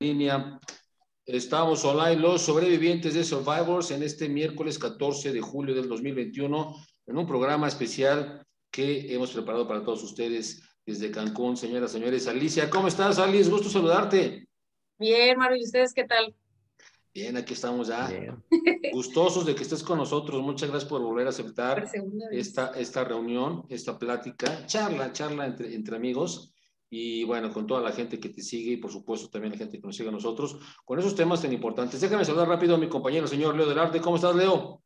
línea. Estamos online los sobrevivientes de Survivors en este miércoles 14 de julio del 2021 en un programa especial que hemos preparado para todos ustedes desde Cancún. Señoras, señores, Alicia, ¿cómo estás, Alice? Gusto saludarte. Bien, Maru, ¿y ustedes qué tal? Bien, aquí estamos ya. Gustosos de que estés con nosotros. Muchas gracias por volver a aceptar esta, esta reunión, esta plática, charla, charla entre, entre amigos y bueno, con toda la gente que te sigue y por supuesto también la gente que nos sigue a nosotros, con esos temas tan importantes. Déjame saludar rápido a mi compañero, señor Leo Delarte. ¿Cómo estás, Leo?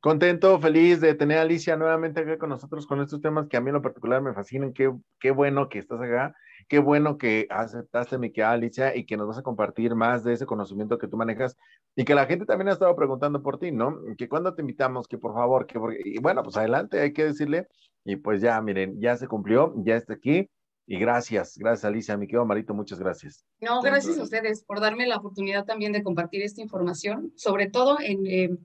Contento, feliz de tener a Alicia nuevamente aquí con nosotros con estos temas que a mí en lo particular me fascinan. Qué, qué bueno que estás acá, qué bueno que aceptaste mi que Alicia y que nos vas a compartir más de ese conocimiento que tú manejas y que la gente también ha estado preguntando por ti, ¿no? Que cuando te invitamos, que por favor, que y bueno, pues adelante, hay que decirle y pues ya, miren, ya se cumplió, ya está aquí y gracias, gracias Alicia, mi querido Marito, muchas gracias. No, gracias a ustedes por darme la oportunidad también de compartir esta información, sobre todo en, eh,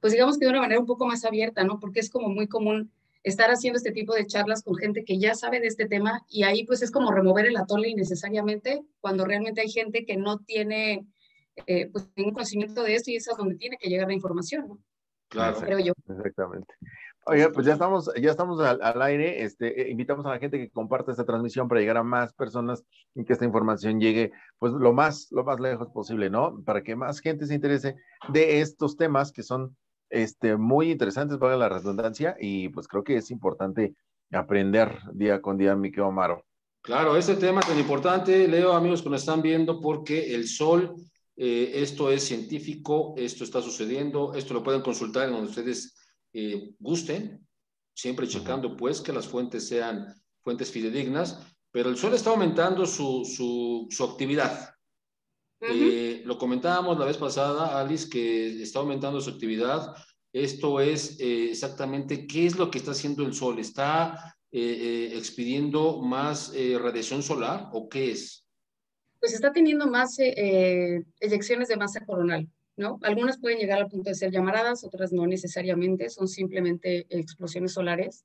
pues digamos que de una manera un poco más abierta, ¿no? Porque es como muy común estar haciendo este tipo de charlas con gente que ya sabe de este tema y ahí pues es como remover el atole innecesariamente cuando realmente hay gente que no tiene eh, pues ningún conocimiento de esto y es a donde tiene que llegar la información, ¿no? Claro, creo yo. Exactamente. Oye, pues ya estamos, ya estamos al, aire. Este, eh, invitamos a la gente que comparte esta transmisión para llegar a más personas y que esta información llegue, pues lo más, lo más lejos posible, ¿no? Para que más gente se interese de estos temas que son, este, muy interesantes, para la redundancia, y pues creo que es importante aprender día con día, mi querido Amaro. Claro, este tema tan importante, Leo, amigos que nos están viendo, porque el sol, eh, esto es científico, esto está sucediendo, esto lo pueden consultar en donde ustedes eh, gusten, siempre checando pues que las fuentes sean fuentes fidedignas, pero el sol está aumentando su, su, actividad. Eh, lo comentábamos la vez pasada, Alice, que está aumentando su actividad. Esto es eh, exactamente qué es lo que está haciendo el sol. ¿Está expidiendo más radiación solar o qué es? Pues está teniendo más eyecciones de masa coronal. ¿No? Algunas pueden llegar al punto de ser llamaradas, otras no necesariamente, son simplemente explosiones solares.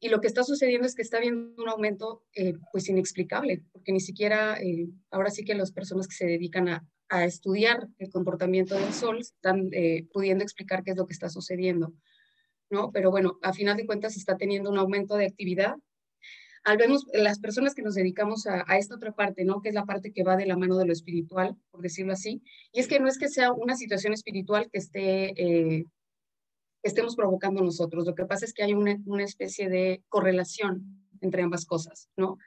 y lo que está sucediendo es que está habiendo un aumento eh, pues inexplicable, porque ni siquiera, eh, ahora sí que las personas que se dedican a, estudiar el comportamiento del Sol están eh, pudiendo explicar qué es lo que está sucediendo, ¿no? Pero bueno, a final de cuentas está teniendo un aumento de actividad al vemos las personas que nos dedicamos a, esta otra parte, ¿no? Que es la parte que va de la mano de lo espiritual, por decirlo así. Y es que no es que sea una situación espiritual que esté, eh, estemos provocando nosotros. Lo que pasa es que hay una, una especie de correlación entre ambas cosas, ¿no?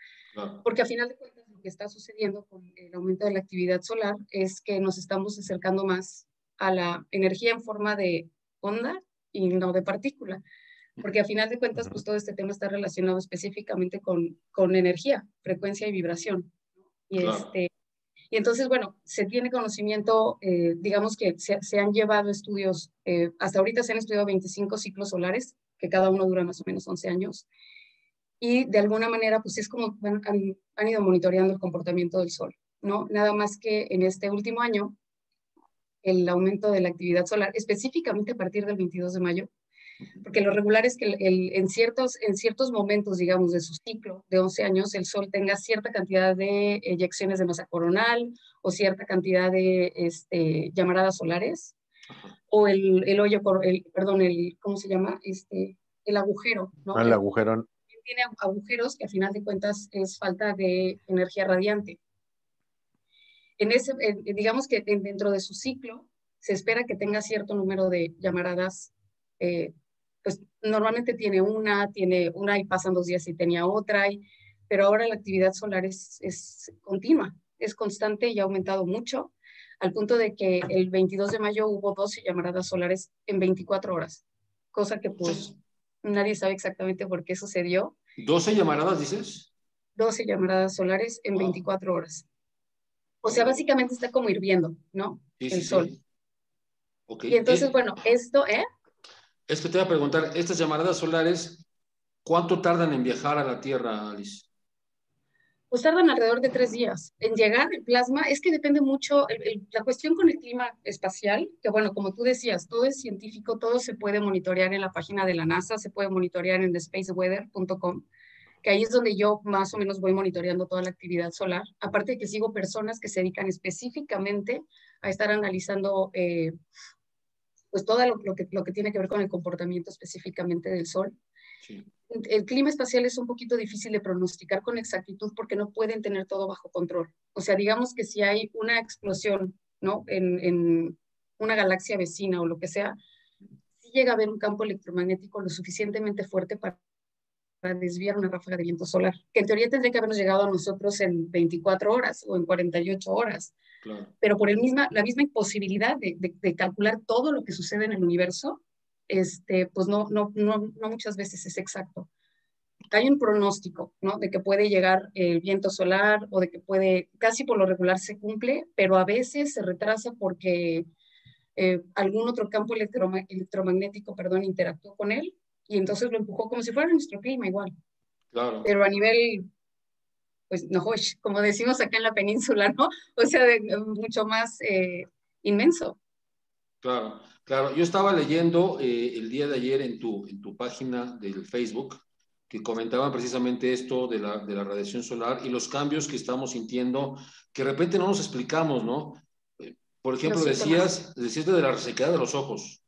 Porque a final de cuentas lo que está sucediendo con el aumento de la actividad solar es que nos estamos acercando más a la energía en forma de onda y no de partícula porque a final de cuentas, pues todo este tema está relacionado específicamente con, con energía, frecuencia y vibración. Y, este, y entonces, bueno, se tiene conocimiento, eh, digamos que se, se, han llevado estudios, eh, hasta ahorita se han estudiado 25 ciclos solares, que cada uno dura más o menos 11 años, y de alguna manera, pues es como han, han ido monitoreando el comportamiento del Sol, ¿no? Nada más que en este último año, el aumento de la actividad solar, específicamente a partir del 22 de mayo, porque lo regular es que el, en, ciertos, en ciertos momentos, digamos, de su ciclo de 11 años, el Sol tenga cierta cantidad de eyecciones de masa coronal o cierta cantidad de este, llamaradas solares, o el, el hoyo, el, perdón, el, ¿cómo se llama? Este, el agujero, ¿no? El agujero. Tiene agujeros que a final de cuentas es falta de energía radiante. En ese, digamos que dentro de su ciclo se espera que tenga cierto número de llamaradas eh, normalmente tiene una, tiene una y pasan dos días y tenía otra, y, pero ahora la actividad solar es, es continua, es constante y ha aumentado mucho, al punto de que el 22 de mayo hubo 12 llamaradas solares en 24 horas, cosa que pues nadie sabe exactamente por qué sucedió. ¿12 llamaradas dices? 12 llamaradas solares en 24 horas. O sea, básicamente está como hirviendo, ¿no? el sol. Y entonces, bueno, esto, ¿eh? Es que te voy a preguntar, estas llamaradas solares, ¿cuánto tardan en viajar a la Tierra, Alice? Pues tardan alrededor de tres días. En llegar el plasma, es que depende mucho, la cuestión con el clima espacial, que bueno, como tú decías, todo es científico, todo se puede monitorear en la página de la NASA, se puede monitorear en thespaceweather.com. que ahí es donde yo más o menos voy monitoreando toda la actividad solar, aparte de que sigo personas que se dedican específicamente a estar analizando eh, pues todo lo, que, lo que tiene que ver con el comportamiento específicamente del Sol. El clima espacial es un poquito difícil de pronosticar con exactitud porque no pueden tener todo bajo control. O sea, digamos que si hay una explosión ¿no? en, en una galaxia vecina o lo que sea, si llega a haber un campo electromagnético lo suficientemente fuerte para para desviar una ráfaga de viento solar, que en teoría tendría que habernos llegado a nosotros en 24 horas o en 48 horas. Pero por el misma, la misma imposibilidad de, de, calcular todo lo que sucede en el universo, este, pues no, no, no, no muchas veces es exacto. Hay un pronóstico, ¿no? De que puede llegar el viento solar o de que puede, casi por lo regular se cumple, pero a veces se retrasa porque eh, algún otro campo electromagnético, perdón, interactuó con él y entonces lo empujó como si fuera nuestro clima igual. Claro. Pero a nivel, pues, no, como decimos acá en la península, ¿no? O sea, de, mucho más eh, inmenso. Claro, claro. Yo estaba leyendo eh, el día de ayer en tu, en tu página del Facebook que comentaban precisamente esto de la, de la radiación solar y los cambios que estamos sintiendo, que de repente no nos explicamos, ¿no? Eh, por ejemplo, decías, decías de la resequedad de los ojos.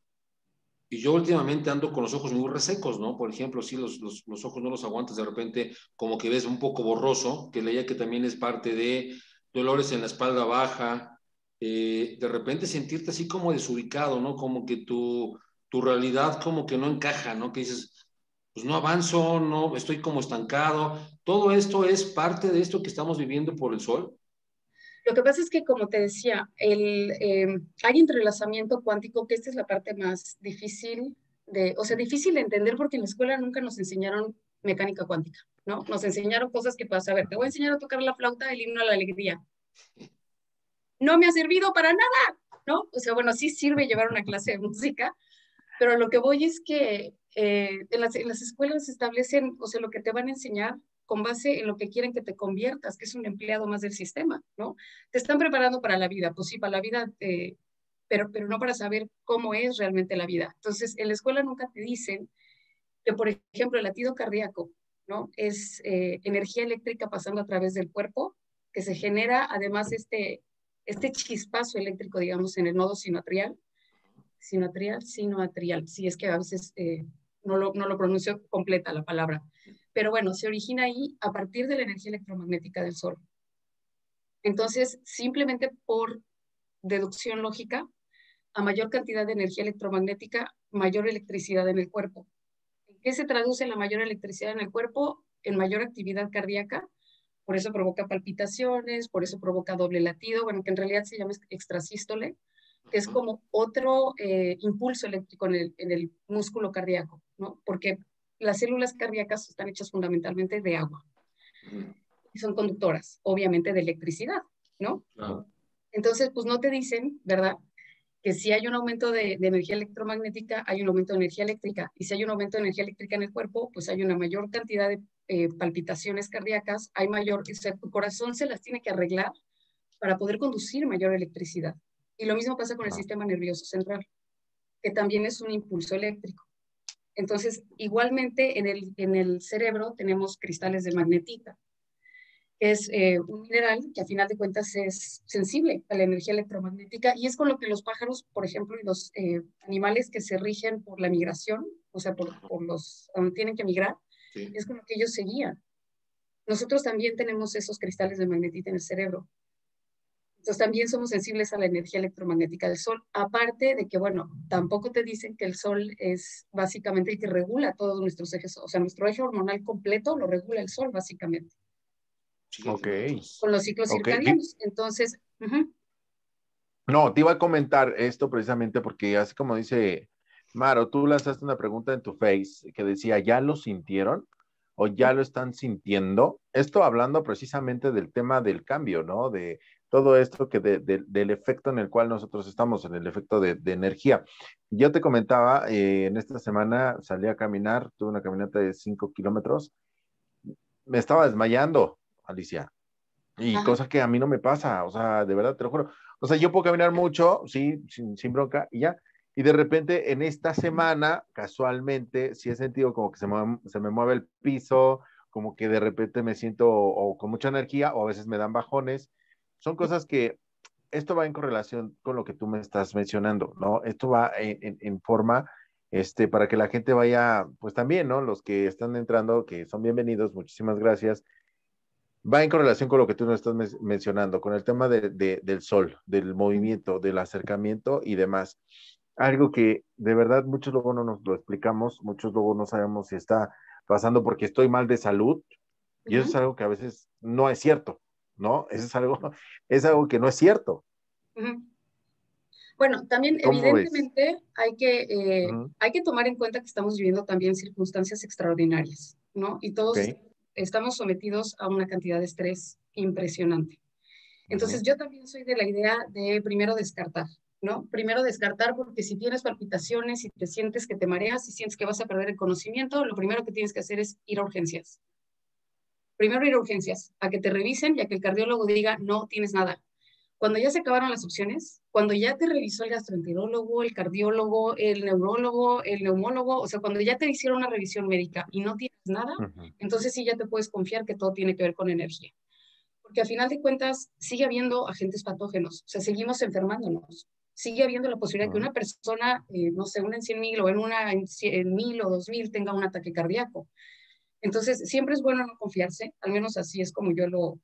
Y yo últimamente ando con los ojos muy resecos, ¿no? Por ejemplo, si los, los, ojos no los aguantas, de repente como que ves un poco borroso, que leía que también es parte de dolores en la espalda baja, eh, de repente sentirte así como desubicado, ¿no? Como que tu, tu realidad como que no encaja, ¿no? Que dices, pues no avanzo, no, estoy como estancado. Todo esto es parte de esto que estamos viviendo por el sol. Lo que pasa es que, como te decía, el, eh, hay entrelazamiento cuántico, que esta es la parte más difícil de, o sea, difícil de entender porque en la escuela nunca nos enseñaron mecánica cuántica, ¿no? Nos enseñaron cosas que puedas saber. Te voy a enseñar a tocar la flauta, el himno a la alegría. No me ha servido para nada, ¿no? O sea, bueno, sí sirve llevar una clase de música, pero lo que voy es que eh, en, las, en las escuelas se establecen, o sea, lo que te van a enseñar con base en lo que quieren que te conviertas, que es un empleado más del sistema, ¿no? Te están preparando para la vida, pues sí, para la vida, eh, pero, pero no para saber cómo es realmente la vida. Entonces, en la escuela nunca te dicen que, por ejemplo, el latido cardíaco, ¿no? Es eh, energía eléctrica pasando a través del cuerpo, que se genera además este, este chispazo eléctrico, digamos, en el nodo sinoatrial, sinoatrial, sinoatrial, si es que a veces eh, no, lo, no lo pronuncio completa la palabra, pero bueno, se origina ahí a partir de la energía electromagnética del Sol. Entonces, simplemente por deducción lógica, a mayor cantidad de energía electromagnética, mayor electricidad en el cuerpo. ¿En qué se traduce la mayor electricidad en el cuerpo? En mayor actividad cardíaca, por eso provoca palpitaciones, por eso provoca doble latido, bueno, que en realidad se llama extrasístole, que es como otro eh, impulso eléctrico en el, en el músculo cardíaco, ¿no? Porque las células cardíacas están hechas fundamentalmente de agua y son conductoras, obviamente, de electricidad, ¿no? Entonces, pues no te dicen, ¿verdad? Que si hay un aumento de, energía electromagnética, hay un aumento de energía eléctrica. Y si hay un aumento de energía eléctrica en el cuerpo, pues hay una mayor cantidad de eh, palpitaciones cardíacas, hay mayor, o sea, tu corazón se las tiene que arreglar para poder conducir mayor electricidad. Y lo mismo pasa con el sistema nervioso central, que también es un impulso eléctrico. Entonces, igualmente en el, en el cerebro tenemos cristales de magnetita, que es eh, un mineral que a final de cuentas es sensible a la energía electromagnética y es con lo que los pájaros, por ejemplo, y los eh, animales que se rigen por la migración, o sea, por, por los, tienen que migrar, es con lo que ellos seguían. Nosotros también tenemos esos cristales de magnetita en el cerebro. Entonces también somos sensibles a la energía electromagnética del Sol, aparte de que, bueno, tampoco te dicen que el Sol es básicamente el que regula todos nuestros ejes, o sea, nuestro eje hormonal completo lo regula el Sol, básicamente. Ok. Con los ciclos circadianos. Entonces, no, te iba a comentar esto precisamente porque así como dice Maro, tú lanzaste una pregunta en tu face que decía, ¿ya lo sintieron? ¿O ya lo están sintiendo? Esto hablando precisamente del tema del cambio, ¿no? De todo esto que del efecto en el cual nosotros estamos, en el efecto de, energía. Yo te comentaba, eh, en esta semana salí a caminar, tuve una caminata de 5 kilómetros, me estaba desmayando, Alicia, y cosa que a mí no me pasa, o sea, de verdad, te lo juro. O sea, yo puedo caminar mucho, sí, sin, sin bronca, y ya. Y de repente en esta semana, casualmente, sí he sentido como que se, se me mueve el piso, como que de repente me siento o, con mucha energía o a veces me dan bajones. Son cosas que esto va en correlación con lo que tú me estás mencionando, ¿no? Esto va en, en, forma, este, para que la gente vaya, pues también, ¿no? Los que están entrando, que son bienvenidos, muchísimas gracias. Va en correlación con lo que tú nos estás mencionando, con el tema de, del sol, del movimiento, del acercamiento y demás. Algo que de verdad muchos luego no nos lo explicamos, muchos luego no sabemos si está pasando porque estoy mal de salud, y eso es algo que a veces no es cierto, ¿no? Eso es algo, es algo que no es cierto. Bueno, también evidentemente hay que, eh, hay que tomar en cuenta que estamos viviendo también circunstancias extraordinarias, ¿no? Y todos estamos sometidos a una cantidad de estrés impresionante. Entonces, yo también soy de la idea de primero descartar, ¿no? Primero descartar porque si tienes palpitaciones, y te sientes que te mareas, y sientes que vas a perder el conocimiento, lo primero que tienes que hacer es ir a urgencias. Primero ir a urgencias, a que te revisen y a que el cardiólogo diga, no tienes nada. Cuando ya se acabaron las opciones, cuando ya te revisó el gastroenterólogo, el cardiólogo, el neurólogo, el neumólogo, o sea, cuando ya te hicieron una revisión médica y no tienes nada, entonces sí ya te puedes confiar que todo tiene que ver con energía. Porque al final de cuentas sigue habiendo agentes patógenos, o sea, seguimos enfermándonos sigue habiendo la posibilidad de que una persona, eh, no sé, una en 100 mil o en una en, mil o dos mil tenga un ataque cardíaco. Entonces, siempre es bueno no confiarse, al menos así es como yo lo,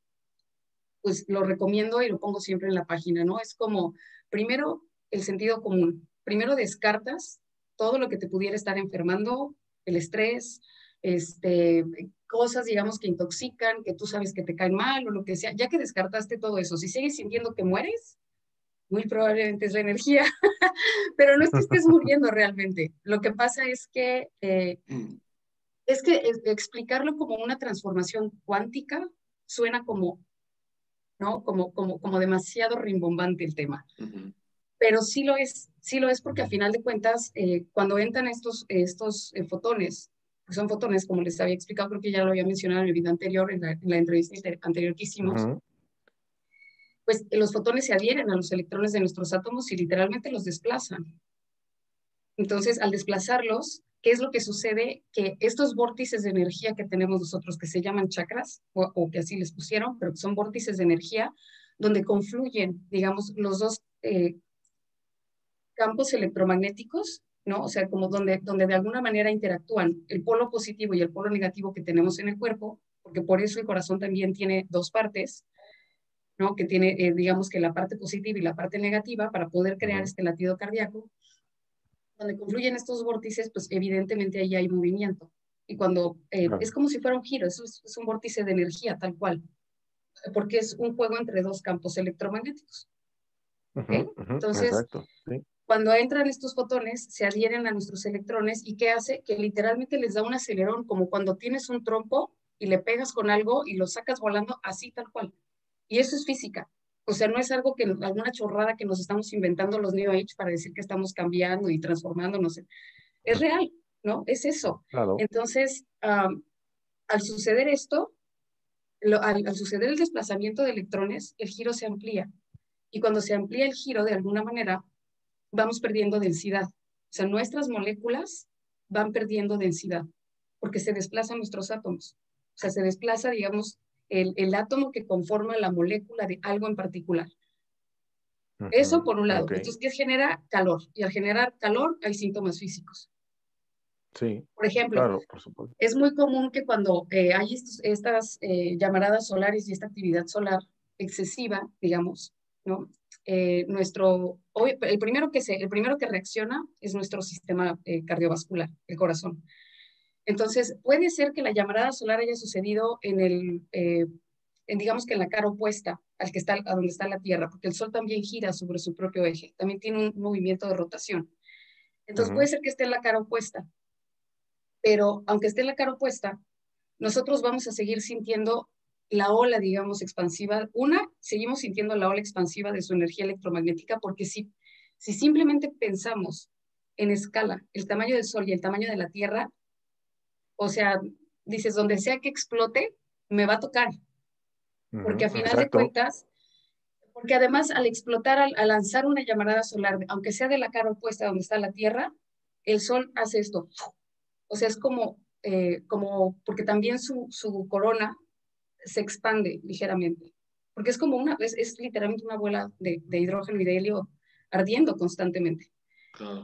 pues, lo recomiendo y lo pongo siempre en la página, ¿no? Es como, primero, el sentido común. Primero descartas todo lo que te pudiera estar enfermando, el estrés, este, cosas, digamos, que intoxican, que tú sabes que te caen mal o lo que sea. Ya que descartaste todo eso, si sigues sintiendo que mueres, muy probablemente es la energía, pero no es que estés muriendo realmente. Lo que pasa es que, eh, es que explicarlo como una transformación cuántica suena como, ¿no? Como, como, como demasiado rimbombante el tema. Pero sí lo es, sí lo es porque a final de cuentas, eh, cuando entran estos, estos eh, fotones, que son fotones, como les había explicado, creo que ya lo había mencionado en el video anterior, en la, entrevista anterior que hicimos, pues los fotones se adhieren a los electrones de nuestros átomos y literalmente los desplazan. Entonces, al desplazarlos, ¿qué es lo que sucede? Que estos vórtices de energía que tenemos nosotros, que se llaman chakras, o, que así les pusieron, pero que son vórtices de energía, donde confluyen, digamos, los dos eh, campos electromagnéticos, ¿no? O sea, como donde, donde de alguna manera interactúan el polo positivo y el polo negativo que tenemos en el cuerpo, porque por eso el corazón también tiene dos partes, que tiene, eh, digamos que la parte positiva y la parte negativa para poder crear este latido cardíaco. Donde confluyen estos vórtices, pues evidentemente ahí hay movimiento. Y cuando eh, es como si fuera un giro, eso es, un vórtice de energía tal cual, porque es un juego entre dos campos electromagnéticos. Entonces, cuando entran estos fotones, se adhieren a nuestros electrones y ¿qué hace? Que literalmente les da un acelerón, como cuando tienes un trompo y le pegas con algo y lo sacas volando así tal cual. Y eso es física. O sea, no es algo que, alguna chorrada que nos estamos inventando los New Age para decir que estamos cambiando y transformándonos. Es real, ¿no? Es eso. Entonces, al suceder esto, al, al, suceder el desplazamiento de electrones, el giro se amplía. Y cuando se amplía el giro, de alguna manera, vamos perdiendo densidad. O sea, nuestras moléculas van perdiendo densidad porque se desplazan nuestros átomos. O sea, se desplaza, digamos, el, átomo que conforma la molécula de algo en particular. Eso por un lado. Entonces, ¿qué genera calor? Y al generar calor hay síntomas físicos. Sí. Por ejemplo, es muy común que cuando eh, hay estas eh, llamaradas solares y esta actividad solar excesiva, digamos, ¿no? Eh, nuestro, el, primero que se, el primero que reacciona es nuestro sistema cardiovascular, el corazón. Entonces, puede ser que la llamarada solar haya sucedido en el, eh, digamos que en la cara opuesta al que está, a donde está la Tierra, porque el Sol también gira sobre su propio eje, también tiene un movimiento de rotación. Entonces, puede ser que esté en la cara opuesta, pero aunque esté en la cara opuesta, nosotros vamos a seguir sintiendo la ola, digamos, expansiva. Una, seguimos sintiendo la ola expansiva de su energía electromagnética, porque si, si simplemente pensamos en escala el tamaño del Sol y el tamaño de la Tierra, o sea, dices, donde sea que explote, me va a tocar. Porque a final de cuentas, porque además al explotar, al, lanzar una llamarada solar, aunque sea de la cara opuesta donde está la Tierra, el Sol hace esto. O sea, es como eh, como, porque también su, su, corona se expande ligeramente, porque es como una, es, es literalmente una bola de, de, hidrógeno y de helio ardiendo constantemente.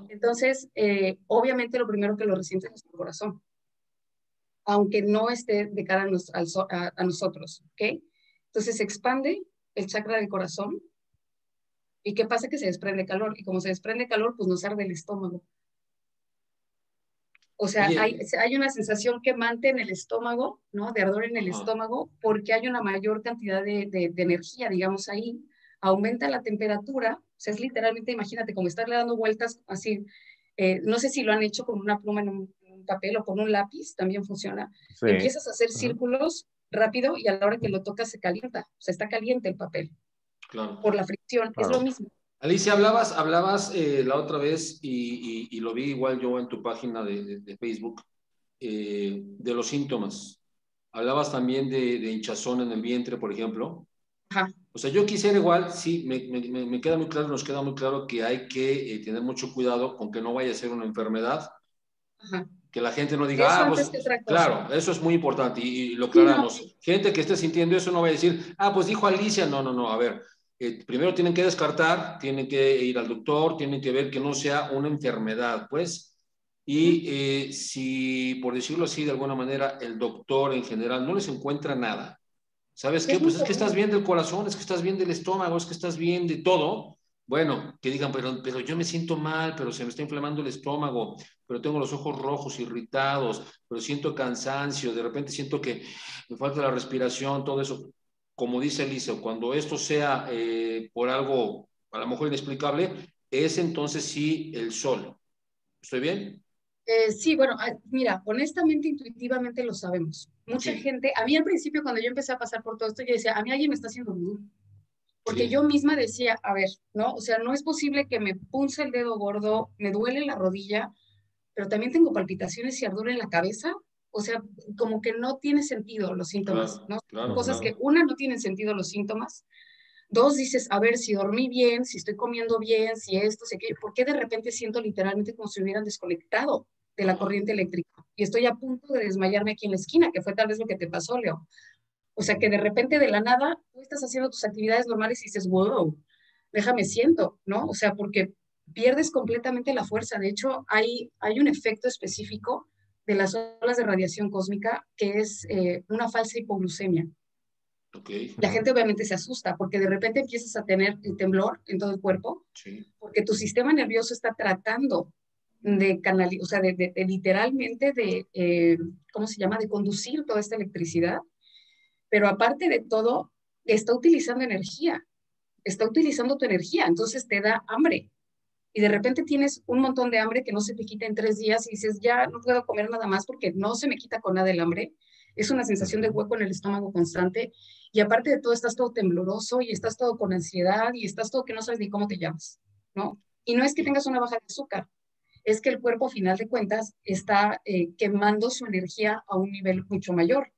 Entonces, eh, obviamente lo primero que lo resiente es nuestro corazón, aunque no esté de cara a, a, nosotros, ¿ok? Entonces se expande el chakra del corazón ¿Y qué pasa? Que se desprende calor. Y como se desprende calor, pues nos arde el estómago. O sea, hay, hay, una sensación quemante en el estómago, ¿no? De ardor en el estómago, porque hay una mayor cantidad de, de, energía, digamos, ahí. Aumenta la temperatura, o sea, es literalmente, imagínate, como estarle dando vueltas así. Eh, no sé si lo han hecho con una pluma en un, papel o con un lápiz, también funciona. Empiezas a hacer círculos rápido y a la hora que lo tocas se calienta, o sea, está caliente el papel por la fricción, es lo mismo. Alicia, hablabas, hablabas eh, la otra vez y, lo vi igual yo en tu página de, Facebook, eh, de los síntomas. Hablabas también de, hinchazón en el vientre, por ejemplo. Ajá. O sea, yo quisiera igual, sí, me, queda muy claro, nos queda muy claro que hay que eh, tener mucho cuidado con que no vaya a ser una enfermedad. Ajá. Que la gente no diga, ah, pues, claro, eso es muy importante y, lo aclaramos. Gente que esté sintiendo eso no va a decir, ah, pues dijo Alicia, no, no, no, a ver, eh, primero tienen que descartar, tienen que ir al doctor, tienen que ver que no sea una enfermedad, pues. Y eh, si, por decirlo así, de alguna manera, el doctor en general no les encuentra nada, ¿sabes qué? Pues es que estás bien del corazón, es que estás bien del estómago, es que estás bien de todo. Bueno, que digan, pero, pero yo me siento mal, pero se me está inflamando el estómago, pero tengo los ojos rojos, irritados, pero siento cansancio, de repente siento que me falta la respiración, todo eso como dice Elisa, cuando esto sea eh, por algo a lo mejor inexplicable, es entonces sí el sol. ¿Estoy bien? Eh, sí, bueno, ah, mira, honestamente, intuitivamente lo sabemos. Mucha gente, a mí al principio cuando yo empecé a pasar por todo esto, yo decía, a mí alguien me está haciendo ruido. Porque yo misma decía, a ver, ¿no? O sea, no es posible que me punce el dedo gordo, me duele la rodilla, pero también tengo palpitaciones y ardor en la cabeza o sea, como que no tiene sentido los síntomas, ¿no? Cosas que, una, no tienen sentido los síntomas. Dos, dices, a ver, si dormí bien, si estoy comiendo bien, si esto, si aquello, ¿por qué de repente siento literalmente como si hubieran desconectado de la corriente eléctrica? Y estoy a punto de desmayarme aquí en la esquina, que fue tal vez lo que te pasó, Leo. O sea, que de repente de la nada tú estás haciendo tus actividades normales y dices, wow, déjame siento, ¿no? O sea, porque pierdes completamente la fuerza. De hecho, hay, hay un efecto específico de las olas de radiación cósmica, que es eh, una falsa hipoglucemia. La gente obviamente se asusta porque de repente empiezas a tener el temblor en todo el cuerpo, porque tu sistema nervioso está tratando de canalizar, o sea, de, literalmente de, eh, ¿cómo se llama?, de conducir toda esta electricidad, pero aparte de todo, está utilizando energía, está utilizando tu energía, entonces te da hambre, y de repente tienes un montón de hambre que no se te quita en tres días y dices, ya no puedo comer nada más porque no se me quita con nada el hambre. Es una sensación de hueco en el estómago constante y aparte de todo estás todo tembloroso y estás todo con ansiedad y estás todo que no sabes ni cómo te llamas, ¿no? Y no es que tengas una baja de azúcar, es que el cuerpo, a final de cuentas, está eh, quemando su energía a un nivel mucho mayor.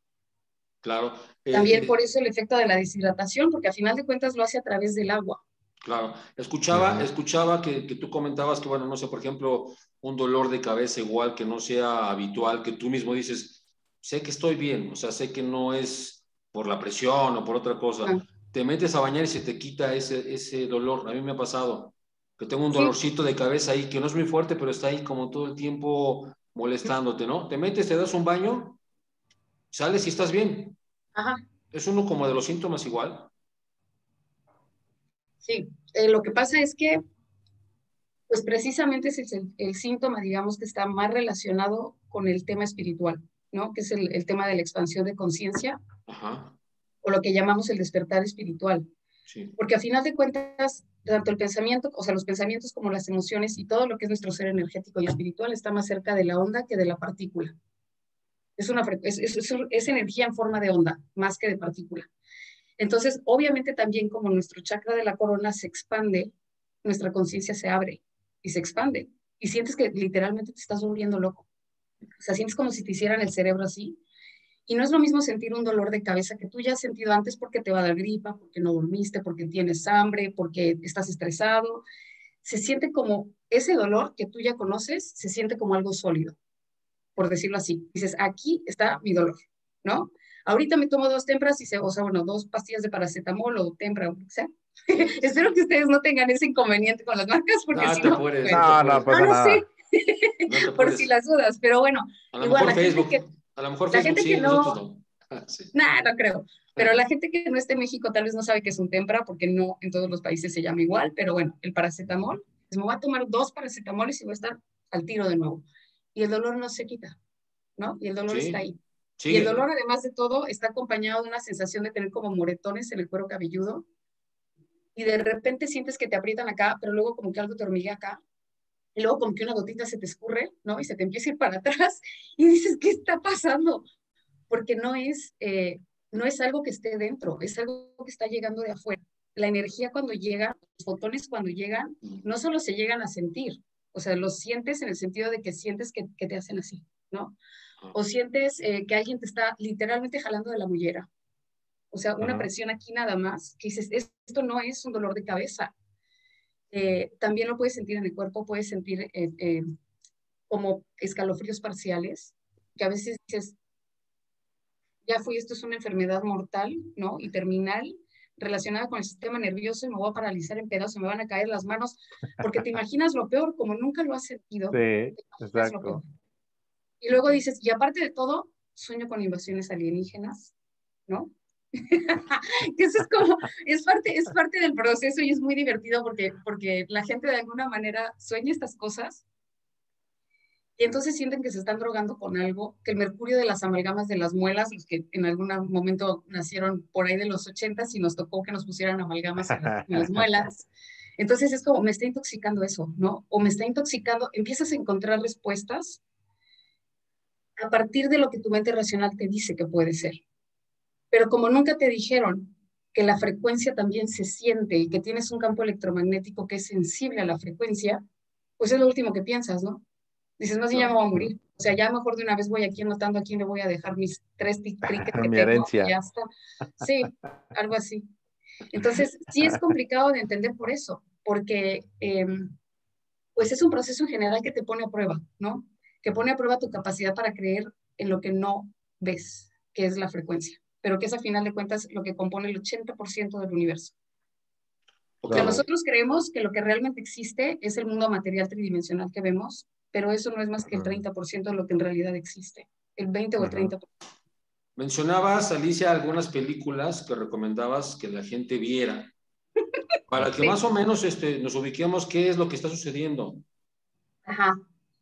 Claro. También eh, por eso el efecto de la deshidratación, porque a final de cuentas lo hace a través del agua. Claro, escuchaba, escuchaba que, que, tú comentabas que, bueno, no sé, por ejemplo, un dolor de cabeza igual que no sea habitual, que tú mismo dices, sé que estoy bien, o sea, sé que no es por la presión o por otra cosa. Te metes a bañar y se te quita ese, ese dolor. A mí me ha pasado que tengo un dolorcito de cabeza ahí que no es muy fuerte, pero está ahí como todo el tiempo molestándote, ¿no? Te metes, te das un baño, sales y estás bien. Ajá. Es uno como de los síntomas igual. Sí, eh, lo que pasa es que, pues precisamente es el, síntoma, digamos, que está más relacionado con el tema espiritual, ¿no? Que es el, tema de la expansión de conciencia, o lo que llamamos el despertar espiritual. Porque a final de cuentas, tanto el pensamiento, o sea, los pensamientos como las emociones y todo lo que es nuestro ser energético y espiritual está más cerca de la onda que de la partícula. Es, una, energía en forma de onda, más que de partícula. Entonces, obviamente también como nuestro chakra de la corona se expande, nuestra conciencia se abre y se expande. Y sientes que literalmente te estás volviendo loco. O sea, sientes como si te hicieran el cerebro así. Y no es lo mismo sentir un dolor de cabeza que tú ya has sentido antes porque te va a dar gripa, porque no dormiste, porque tienes hambre, porque estás estresado. Se siente como ese dolor que tú ya conoces, se siente como algo sólido por decirlo así. Dices, aquí está mi dolor, ¿no? Ahorita me tomo dos tempras y se, o sea, bueno, dos pastillas de paracetamol o tempra o lo que sea. Espero que ustedes no tengan ese inconveniente con las marcas porque No, si no, puedes, bueno, No, no, ah, pasa no nada. sé, No por si las dudas, pero bueno, A igual la gente Facebook. que- A lo mejor la Facebook gente sí, que no-. Ah, sí. nada, no creo. Pero la gente que no esté en México tal vez no sabe que es un tempra porque no en todos los países se llama igual, pero bueno, el paracetamol, pues me voy a tomar dos paracetamoles y voy a estar al tiro de nuevo. Y el dolor no se quita, ¿no? Y el dolor Sí. está ahí. Y Sigue. el dolor, además de todo, está acompañado de una sensación de tener como moretones en el cuero cabelludo. Y de repente sientes que te aprietan acá, pero luego como que algo te hormiguea acá. Y luego como que una gotita se te escurre, ¿no? Y se te empieza a ir para atrás. Y dices, ¿qué está pasando? Porque no es, eh, no es algo que esté dentro, es algo que está llegando de afuera. La energía cuando llega, los fotones cuando llegan, no solo se llegan a sentir, o sea, los sientes en el sentido de que sientes que, que te hacen así, ¿no? O sientes eh, que alguien te está literalmente jalando de la mullera. O sea, una Ajá. presión aquí nada más, que dices, "Es- esto no es un dolor de cabeza. Eh, también lo puedes sentir en el cuerpo, puedes sentir eh, eh, como escalofríos parciales, que a veces dices, ya fui, esto es una enfermedad mortal, ¿no? Y terminal relacionada con el sistema nervioso y me voy a paralizar en pedazos, me van a caer las manos, porque te imaginas lo peor, como nunca lo has sentido. Sí, exacto. Y luego dices, y aparte de todo, sueño con invasiones alienígenas, ¿no? que eso es como, es parte, es parte del proceso y es muy divertido porque, porque la gente de alguna manera sueña estas cosas y entonces sienten que se están drogando con algo, que el mercurio de las amalgamas de las muelas, los que en algún momento nacieron por ahí de los 80 y nos tocó que nos pusieran amalgamas en las, en las muelas. Entonces es como, me está intoxicando eso, ¿no? O me está intoxicando, empiezas a encontrar respuestas a partir de lo que tu mente racional te dice que puede ser. Pero como nunca te dijeron que la frecuencia también se siente y que tienes un campo electromagnético que es sensible a la frecuencia, pues es lo último que piensas, ¿no? Dices, más bien ya me voy a morir. O sea, ya mejor de una vez voy aquí anotando a quién le voy a dejar mis tres tic- triques que Mi tengo herencia. y ya está. Sí, algo así. Entonces, sí es complicado de entender por eso, porque eh, pues es un proceso en general que te pone a prueba, ¿no? Que pone a prueba tu capacidad para creer en lo que no ves, que es la frecuencia, pero que es a final de cuentas lo que compone el 80% del universo. O sea, Claro. nosotros creemos que lo que realmente existe es el mundo material tridimensional que vemos, pero eso no es más que el Ujú. 30% de lo que en realidad existe. El 20 o el Ujú. 30%. Mencionabas, Alicia, algunas películas que recomendabas que la gente viera para que Sí. más o menos este, nos ubiquemos qué es lo que está sucediendo. Ajá.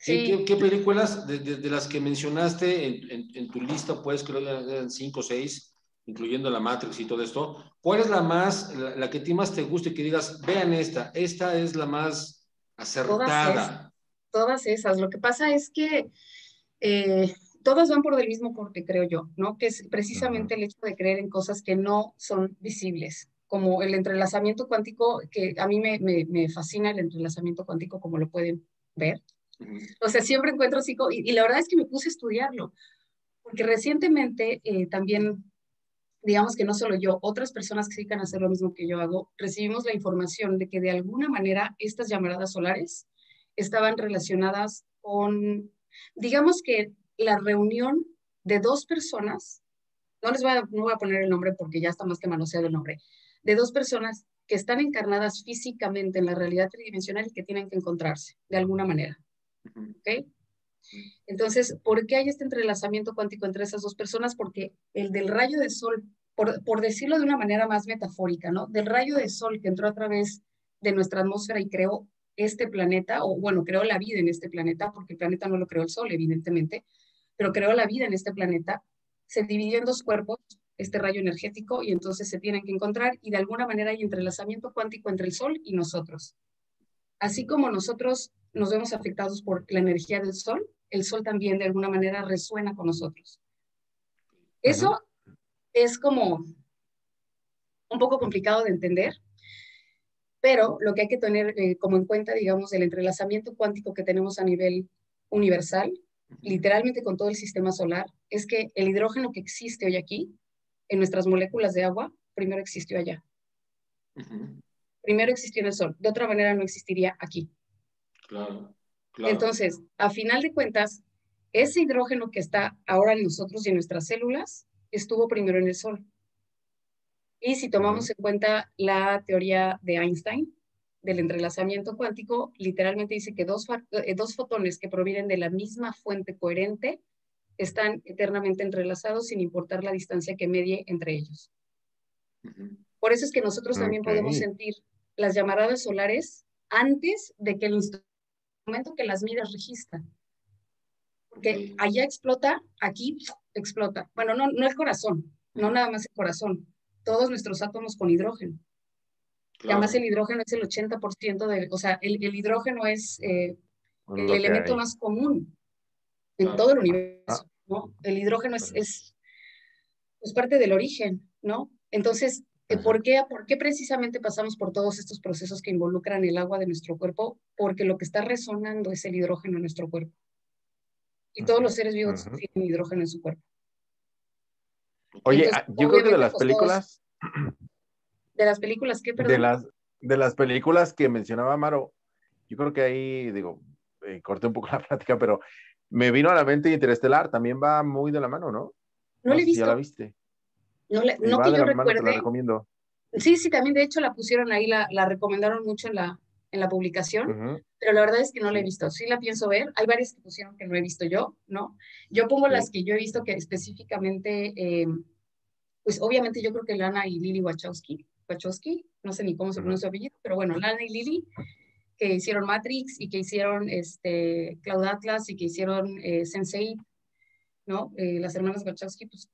¿Qué, Sí. qué- qué películas de, de- de las que mencionaste en, en- en tu lista, pues creo que eran cinco o seis, incluyendo la Matrix y todo esto, cuál es la más, la, la que a ti más te guste que digas, vean esta, esta es la más acertada? Todas esas. Lo que pasa es que eh, todas van por el mismo corte, creo yo, ¿no? Que es precisamente el hecho de creer en cosas que no son visibles, como el entrelazamiento cuántico, que a mí me, me, me fascina el entrelazamiento cuántico, como lo pueden ver. O sea, siempre encuentro así, co- y, y la verdad es que me puse a estudiarlo, porque recientemente eh, también, digamos que no solo yo, otras personas que se dedican a hacer lo mismo que yo hago, recibimos la información de que de alguna manera estas llamaradas solares estaban relacionadas con, digamos que la reunión de dos personas, no les voy a, no voy a poner el nombre porque ya está más que manoseado el nombre, de dos personas que están encarnadas físicamente en la realidad tridimensional y que tienen que encontrarse de alguna manera. ¿ok? Entonces, ¿por qué hay este entrelazamiento cuántico entre esas dos personas? Porque el del rayo de sol, por, por decirlo de una manera más metafórica, ¿no? Del rayo de sol que entró a través de nuestra atmósfera y creó este planeta, o bueno, creó la vida en este planeta, porque el planeta no lo creó el sol, evidentemente, pero creó la vida en este planeta, se dividió en dos cuerpos, este rayo energético, y entonces se tienen que encontrar, y de alguna manera hay entrelazamiento cuántico entre el sol y nosotros. Así como nosotros nos vemos afectados por la energía del sol, el sol también de alguna manera resuena con nosotros. Eso es como un poco complicado de entender, pero lo que hay que tener eh, como en cuenta, digamos, el entrelazamiento cuántico que tenemos a nivel universal, literalmente con todo el sistema solar, es que el hidrógeno que existe hoy aquí, en nuestras moléculas de agua, primero existió allá. Primero existió en el sol, de otra manera no existiría aquí. Claro, claro. Entonces, a final de cuentas, ese hidrógeno que está ahora en nosotros y en nuestras células estuvo primero en el Sol. Y si tomamos en cuenta la teoría de Einstein del entrelazamiento cuántico, literalmente dice que dos, eh, dos fotones que provienen de la misma fuente coherente están eternamente entrelazados sin importar la distancia que medie entre ellos. Por eso es que nosotros también podemos sentir las llamaradas solares antes de que el instrumento que las midas registra. Porque allá explota, aquí explota. Bueno, no, no el corazón, no nada más el corazón, todos nuestros átomos con hidrógeno. además el hidrógeno es el 80% de, o sea, el, hidrógeno es eh, el elemento más común en todo el universo, ah. ¿no? El hidrógeno es, es, es, parte del origen, ¿no? Entonces, eh, ¿por qué, ¿por qué precisamente pasamos por todos estos procesos que involucran el agua de nuestro cuerpo? Porque lo que está resonando es el hidrógeno en nuestro cuerpo. Y todos los seres vivos tienen hidrógeno en su cuerpo. Oye, ah, yo creo que de las pues, películas... ¿De las películas qué, perdón? De las, de las películas que mencionaba Maro, yo creo que ahí, digo, eh, corté un poco la plática, pero me vino a la mente Interestelar, también va muy de la mano, ¿no? No, le he visto. ¿Ya la viste? No, le, no que yo recuerde. la recomiendo. Sí, sí, también de hecho la pusieron ahí, la, la recomendaron mucho en la, en la publicación, pero la verdad es que no la he visto. Sí la pienso ver. Hay varias que pusieron que no he visto yo, ¿no? Yo pongo las que yo he visto que específicamente, eh, pues obviamente yo creo que Lana y Lily Wachowski, Wachowski, no sé ni cómo se pronuncia su apellido, pero bueno, Lana y Lily, que hicieron Matrix y que hicieron este, Cloud Atlas y que hicieron eh, Sensei, ¿no? Eh, las hermanas Wachowski, pues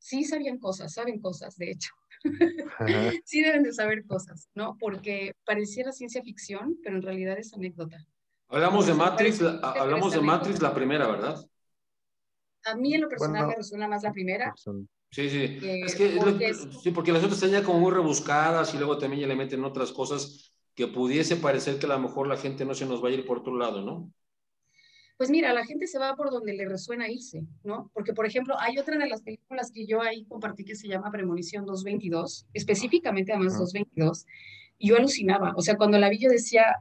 sí sabían cosas, saben cosas, de hecho. sí deben de saber cosas, ¿no? Porque pareciera ciencia ficción, pero en realidad es anécdota. Hablamos de Matrix, la, hablamos de Matrix la primera, ¿verdad? A mí en lo personal me resuena más la primera. Sí, sí. es que porque, sí, porque las otras están ya como muy rebuscadas y luego también ya le meten otras cosas que pudiese parecer que a lo mejor la gente no se nos va a ir por otro lado, ¿no? Pues mira, la gente se va por donde le resuena irse, ¿no? Porque, por ejemplo, hay otra de las películas que yo ahí compartí que se llama Premonición 222, específicamente además 222, y yo alucinaba, o sea, cuando la vi yo decía,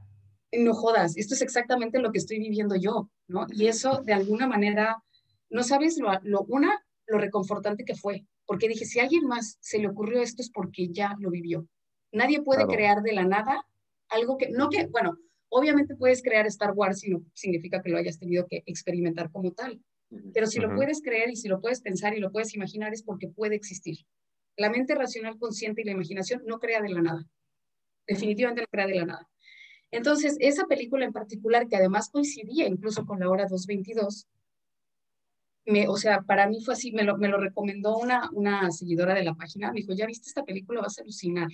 no jodas, esto es exactamente lo que estoy viviendo yo, ¿no? Y eso, de alguna manera, no sabes lo, lo una, lo reconfortante que fue, porque dije, si a alguien más se le ocurrió esto es porque ya lo vivió. Nadie puede crear de la nada algo que, no que, bueno, Obviamente puedes crear Star Wars y no significa que lo hayas tenido que experimentar como tal, pero si lo puedes creer y si lo puedes pensar y lo puedes imaginar es porque puede existir. La mente racional consciente y la imaginación no crea de la nada. Definitivamente no crea de la nada. Entonces, esa película en particular, que además coincidía incluso con la hora 222, me, o sea, para mí fue así, me lo, me lo recomendó una, una seguidora de la página, me dijo, ya viste esta película, vas a alucinar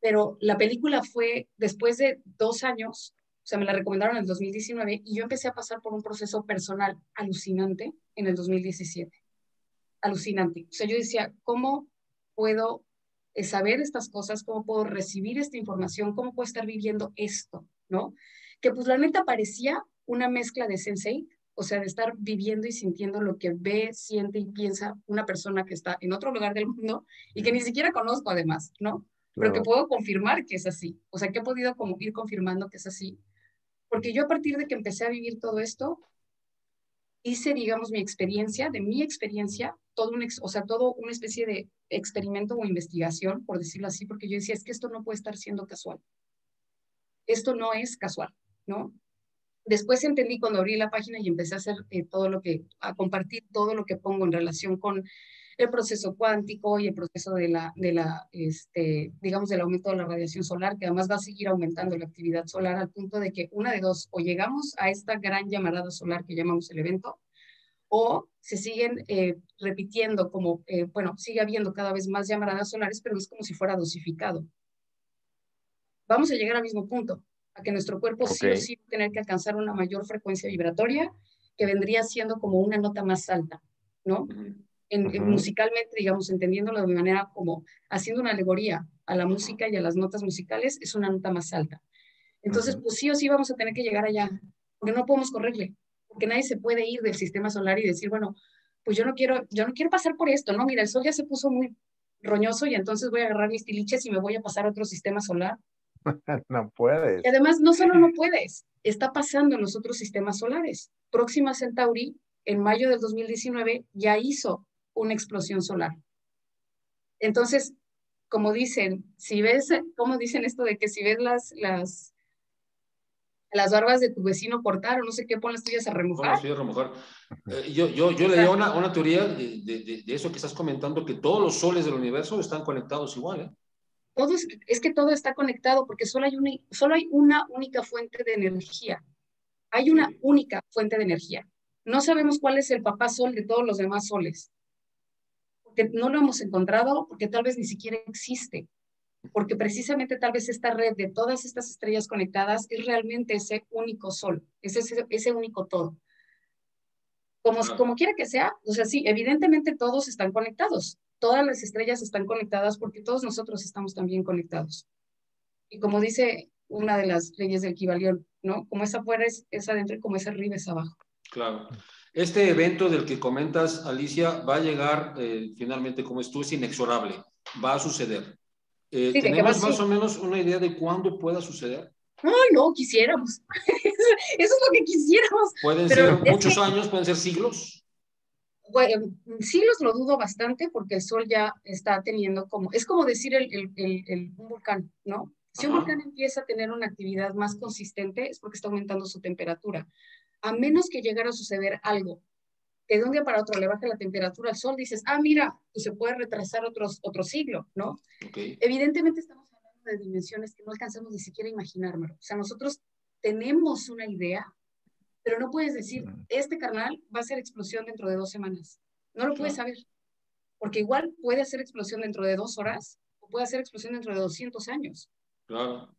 pero la película fue después de dos años, o sea, me la recomendaron en el 2019 y yo empecé a pasar por un proceso personal alucinante en el 2017. Alucinante. O sea, yo decía, ¿cómo puedo eh, saber estas cosas? ¿Cómo puedo recibir esta información? ¿Cómo puedo estar viviendo esto? ¿No? Que pues la neta parecía una mezcla de Sensei, o sea, de estar viviendo y sintiendo lo que ve, siente y piensa una persona que está en otro lugar del mundo y que ni siquiera conozco además, ¿no? Pero que puedo confirmar que es así. O sea, que he podido como ir confirmando que es así. Porque yo a partir de que empecé a vivir todo esto, hice, digamos, mi experiencia, de mi experiencia, todo un, o sea, todo una especie de experimento o investigación, por decirlo así, porque yo decía, es que esto no puede estar siendo casual. Esto no es casual, ¿no? Después entendí cuando abrí la página y empecé a hacer eh, todo lo que, a compartir todo lo que pongo en relación con el proceso cuántico y el proceso de la, de la este, digamos, del aumento de la radiación solar, que además va a seguir aumentando la actividad solar al punto de que una de dos, o llegamos a esta gran llamarada solar que llamamos el evento, o se siguen eh, repitiendo como, eh, bueno, sigue habiendo cada vez más llamaradas solares, pero es como si fuera dosificado. Vamos a llegar al mismo punto, a que nuestro cuerpo sí o sí va a tener que alcanzar una mayor frecuencia vibratoria, que vendría siendo como una nota más alta, ¿no? Musicalmente, digamos, entendiéndolo de manera como haciendo una alegoría a la música y a las notas musicales, es una nota más alta. Entonces, pues sí o sí vamos a tener que llegar allá, porque no podemos correrle, porque nadie se puede ir del sistema solar y decir, bueno, pues yo no quiero, yo no quiero pasar por esto, ¿no? Mira, el sol ya se puso muy roñoso y entonces voy a agarrar mis tiliches y me voy a pasar a otro sistema solar. no puedes. Y además, no solo no puedes, está pasando en los otros sistemas solares. Próxima Centauri, en mayo del 2019, ya hizo una explosión solar. Entonces, como dicen, si ves, como dicen esto de que si ves las, las, las barbas de tu vecino cortar o no sé qué, pon las tuyas a remojar. a remojar. Eh, yo, yo, yo leía una, una teoría de, de, de, eso que estás comentando, que todos los soles del universo están conectados igual. ¿eh? Todo es, es, que todo está conectado porque solo hay, una, solo hay una única fuente de energía. Hay una única fuente de energía. No sabemos cuál es el papá sol de todos los demás soles. Porque no lo hemos encontrado, porque tal vez ni siquiera existe porque precisamente tal vez esta red de todas estas estrellas conectadas es realmente ese único sol, es ese, ese único todo. Como, como quiera que sea, o sea, sí, evidentemente todos están conectados, todas las estrellas están conectadas porque todos nosotros estamos también conectados. Y como dice una de las leyes del equivalión, ¿no? Como es afuera es, es adentro y como es arriba es abajo. Claro. Este evento del que comentas, Alicia, va a llegar eh, finalmente, como es tú, es inexorable, va a suceder. Eh, ¿Tenemos más o menos una idea de cuándo pueda suceder? Ay, no, quisiéramos. Eso es lo que quisiéramos. Pueden ser muchos años, pueden ser siglos. Bueno, siglos lo dudo bastante porque el Sol ya está teniendo como, es como decir el, el, el, un volcán, ¿no? Si un volcán empieza a tener una actividad más consistente es porque está aumentando su temperatura. A menos que llegara a suceder algo que de un día para otro le baja la temperatura al sol, dices, ah, mira, pues se puede retrasar otros, otro siglo, ¿no? Evidentemente estamos hablando de dimensiones que no alcanzamos ni siquiera a imaginármelo. O sea, nosotros tenemos una idea, pero no puedes decir, este carnal va a ser explosión dentro de dos semanas. No lo puedes saber. Porque igual puede hacer explosión dentro de dos horas o puede hacer explosión dentro de 200 años. Claro.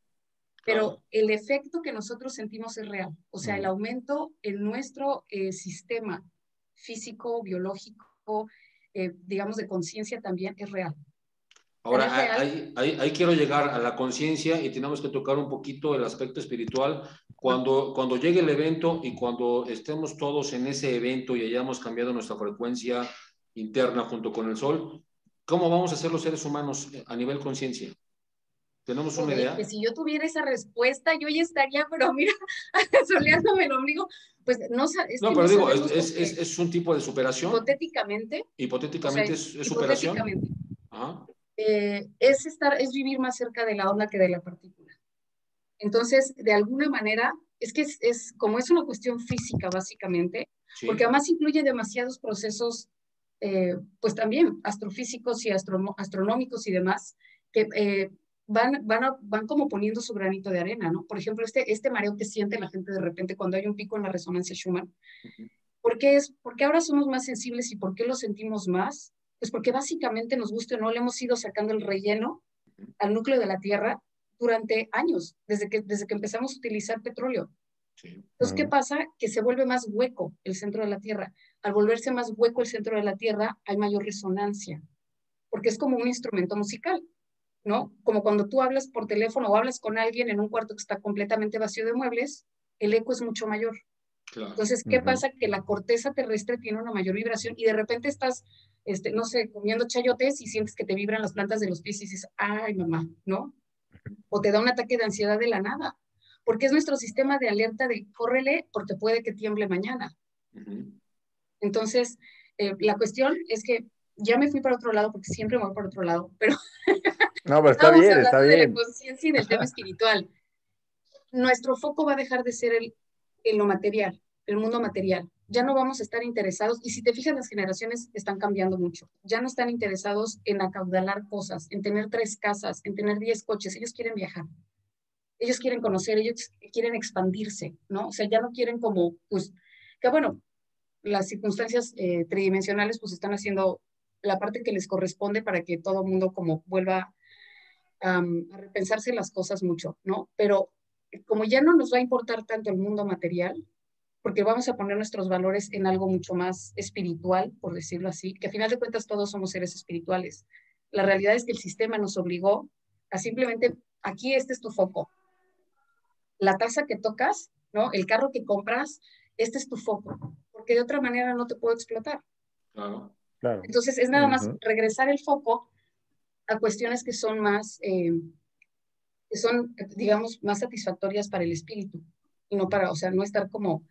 Pero el efecto que nosotros sentimos es real. O sea, el aumento en nuestro eh, sistema físico, biológico, eh, digamos, de conciencia también es real. Ahora, ahí, ahí, quiero llegar a la conciencia y tenemos que tocar un poquito el aspecto espiritual. Cuando, cuando llegue el evento y cuando estemos todos en ese evento y hayamos cambiado nuestra frecuencia interna junto con el sol, ¿cómo vamos a ser los seres humanos a nivel conciencia? ¿Tenemos una idea? Que si yo tuviera esa respuesta, yo ya estaría, pero mira, soleándome el ombligo, pues no es No, pero digo, es, es, es, un tipo de superación. Hipotéticamente. Hipotéticamente es, superación. Eh, es, estar, es vivir más cerca de la onda que de la partícula. Entonces, de alguna manera, es que es, como es una cuestión física, básicamente, porque además incluye demasiados procesos, eh, pues también astrofísicos y astronómicos y demás, que eh, van, van, van como poniendo su granito de arena, ¿no? Por ejemplo, este, este mareo que siente la gente de repente cuando hay un pico en la resonancia Schumann. ¿Por qué, es, porque ahora somos más sensibles y por qué lo sentimos más? Pues porque básicamente nos gusta o no, le hemos ido sacando el relleno al núcleo de la Tierra durante años, desde que, desde que empezamos a utilizar petróleo. Entonces, ¿qué pasa? Que se vuelve más hueco el centro de la Tierra. Al volverse más hueco el centro de la Tierra, hay mayor resonancia, porque es como un instrumento musical. ¿No? Como cuando tú hablas por teléfono o hablas con alguien en un cuarto que está completamente vacío de muebles, el eco es mucho mayor. Entonces, ¿qué pasa? Que la corteza terrestre tiene una mayor vibración y de repente estás, este, no sé, comiendo chayotes y sientes que te vibran las plantas de los pies y dices, ay, mamá, ¿no? O te da un ataque de ansiedad de la nada, porque es nuestro sistema de alerta de córrele porque puede que tiemble mañana. Entonces, eh, la cuestión es que ya me fui para otro lado porque siempre me voy para otro lado, pero no, pero está bien, está bien. De la conciencia y del tema espiritual. Nuestro foco va a dejar de ser el, en lo material, el mundo material. Ya no vamos a estar interesados, y si te fijas, las generaciones están cambiando mucho. Ya no están interesados en acaudalar cosas, en tener tres casas, en tener diez coches. Ellos quieren viajar. Ellos quieren conocer, ellos quieren expandirse, ¿no? O sea, ya no quieren como, pues, que bueno, las circunstancias eh, tridimensionales pues están haciendo la parte que les corresponde para que todo el mundo como vuelva a repensarse las cosas mucho, ¿no? Pero como ya no nos va a importar tanto el mundo material, porque vamos a poner nuestros valores en algo mucho más espiritual, por decirlo así, que a final de cuentas todos somos seres espirituales. La realidad es que el sistema nos obligó a simplemente, aquí este es tu foco. La taza que tocas, ¿no? El carro que compras, este es tu foco, porque de otra manera no te puedo explotar. Claro. Entonces es nada más regresar el foco a cuestiones que son más, eh, que son, digamos, más satisfactorias para el espíritu y no para, o sea, no estar como,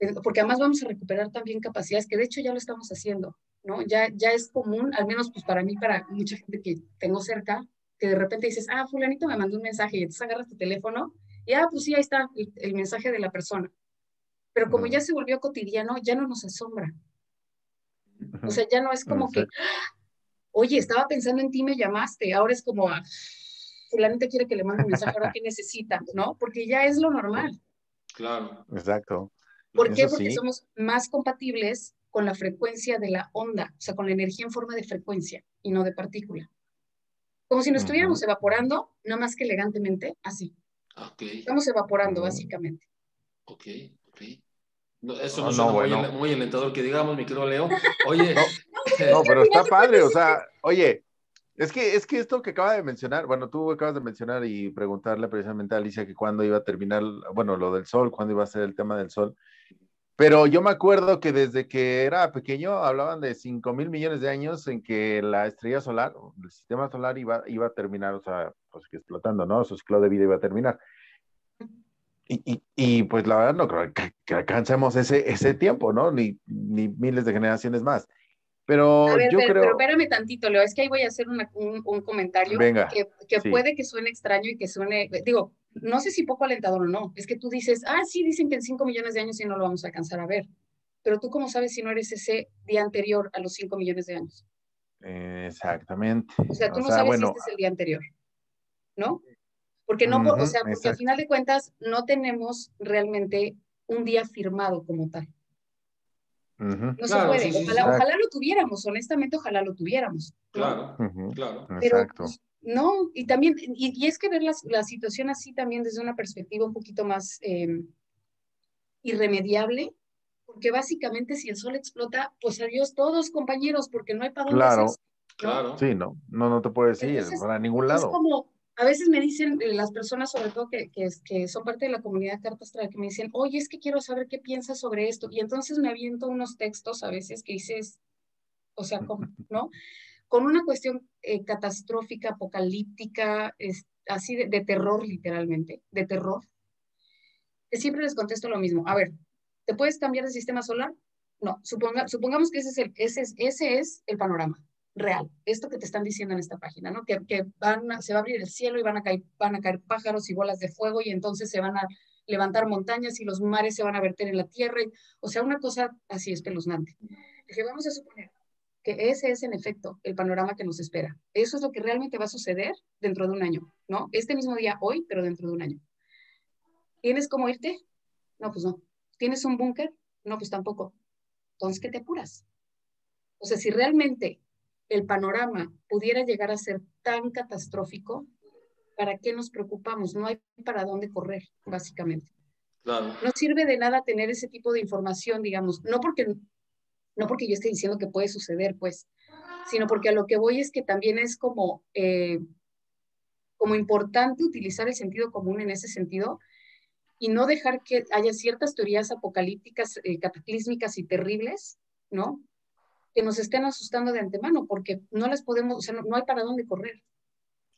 eh, porque además vamos a recuperar también capacidades que de hecho ya lo estamos haciendo, ¿no? Ya, ya es común, al menos pues para mí, para mucha gente que tengo cerca, que de repente dices, ah, fulanito me mandó un mensaje y entonces agarras tu teléfono y, ah, pues sí, ahí está el, mensaje de la persona. Pero como ya se volvió cotidiano, ya no nos asombra. O sea, ya no es como que, oye, estaba pensando en ti, me llamaste, ahora es como, ah, fulanita quiere que le mande un mensaje, ahora que necesita, ¿no? Porque ya es lo normal. Claro. Exacto. ¿Por qué? Porque somos más compatibles con la frecuencia de la onda, o sea, con la energía en forma de frecuencia y no de partícula. Como si nos estuviéramos evaporando, no más que elegantemente, así. Okay. Estamos evaporando, básicamente. Ok, ok. Eso no, no suena muy, alentador que digamos, mi querido Leo. Oye. no, pero está padre, o sea, oye, es que, es que esto que acaba de mencionar, bueno, tú acabas de mencionar y preguntarle precisamente a Alicia que cuándo iba a terminar, bueno, lo del sol, cuándo iba a ser el tema del sol. Pero yo me acuerdo que desde que era pequeño hablaban de 5 mil millones de años en que la estrella solar, el sistema solar iba, iba a terminar, o sea, pues explotando, ¿no? Su ciclo de vida iba a terminar. Y, y, y, pues la verdad no creo que, que alcancemos ese, ese tiempo, ¿no? Ni, ni miles de generaciones más. Pero yo creo... Pero espérame tantito, Leo, es que ahí voy a hacer un, un, comentario que, que puede que suene extraño y que suene, digo, no sé si poco alentador o no, es que tú dices, ah, sí, dicen que en 5 millones de años sí no lo vamos a alcanzar a ver, pero tú cómo sabes si no eres ese día anterior a los 5 millones de años. Exactamente. O sea, tú no sabes si este es el día anterior, ¿no? Porque no, o sea, porque al final de cuentas no tenemos realmente un día firmado como tal. No se puede. ojalá, lo tuviéramos, honestamente, ojalá lo tuviéramos. Claro, claro. Pero, pues, no, y también, y, es que ver la, la, situación así también desde una perspectiva un poquito más em, irremediable, porque básicamente si el sol explota, pues adiós todos compañeros, porque no hay para dónde Claro, claro. Sí, no, no, no te puedes ir para ningún lado. Es como, a veces me dicen eh, las personas, sobre todo que, que, son parte de la comunidad Carta Astral, que me dicen, oye, es que quiero saber qué piensas sobre esto. Y entonces me aviento unos textos a veces que dices, o sea, ¿no? Con una cuestión eh, catastrófica, apocalíptica, es, así de, terror literalmente, de terror. Que siempre les contesto lo mismo. A ver, ¿te puedes cambiar de sistema solar? No, suponga, supongamos que ese es, el, ese, es, ese es el panorama real, esto que te están diciendo en esta página, ¿no? Que, que van se va a abrir el cielo y van a, caer, van a caer pájaros y bolas de fuego y entonces se van a levantar montañas y los mares se van a verter en la tierra. o sea, una cosa así espeluznante. Dije, vamos a suponer que ese es en efecto el panorama que nos espera. Eso es lo que realmente va a suceder dentro de un año, ¿no? Este mismo día hoy, pero dentro de un año. ¿Tienes cómo irte? No, pues no. ¿Tienes un búnker? No, pues tampoco. Entonces, ¿qué te apuras? O sea, si realmente el panorama pudiera llegar a ser tan catastrófico, ¿para qué nos preocupamos? No hay para dónde correr, básicamente. No sirve de nada tener ese tipo de información, digamos, no porque, no porque yo esté diciendo que puede suceder, pues, sino porque a lo que voy es que también es como, eh, como importante utilizar el sentido común en ese sentido y no dejar que haya ciertas teorías apocalípticas, eh, cataclísmicas y terribles, ¿no? Que nos estén asustando de antemano, porque no las podemos, o sea, no, hay para dónde correr.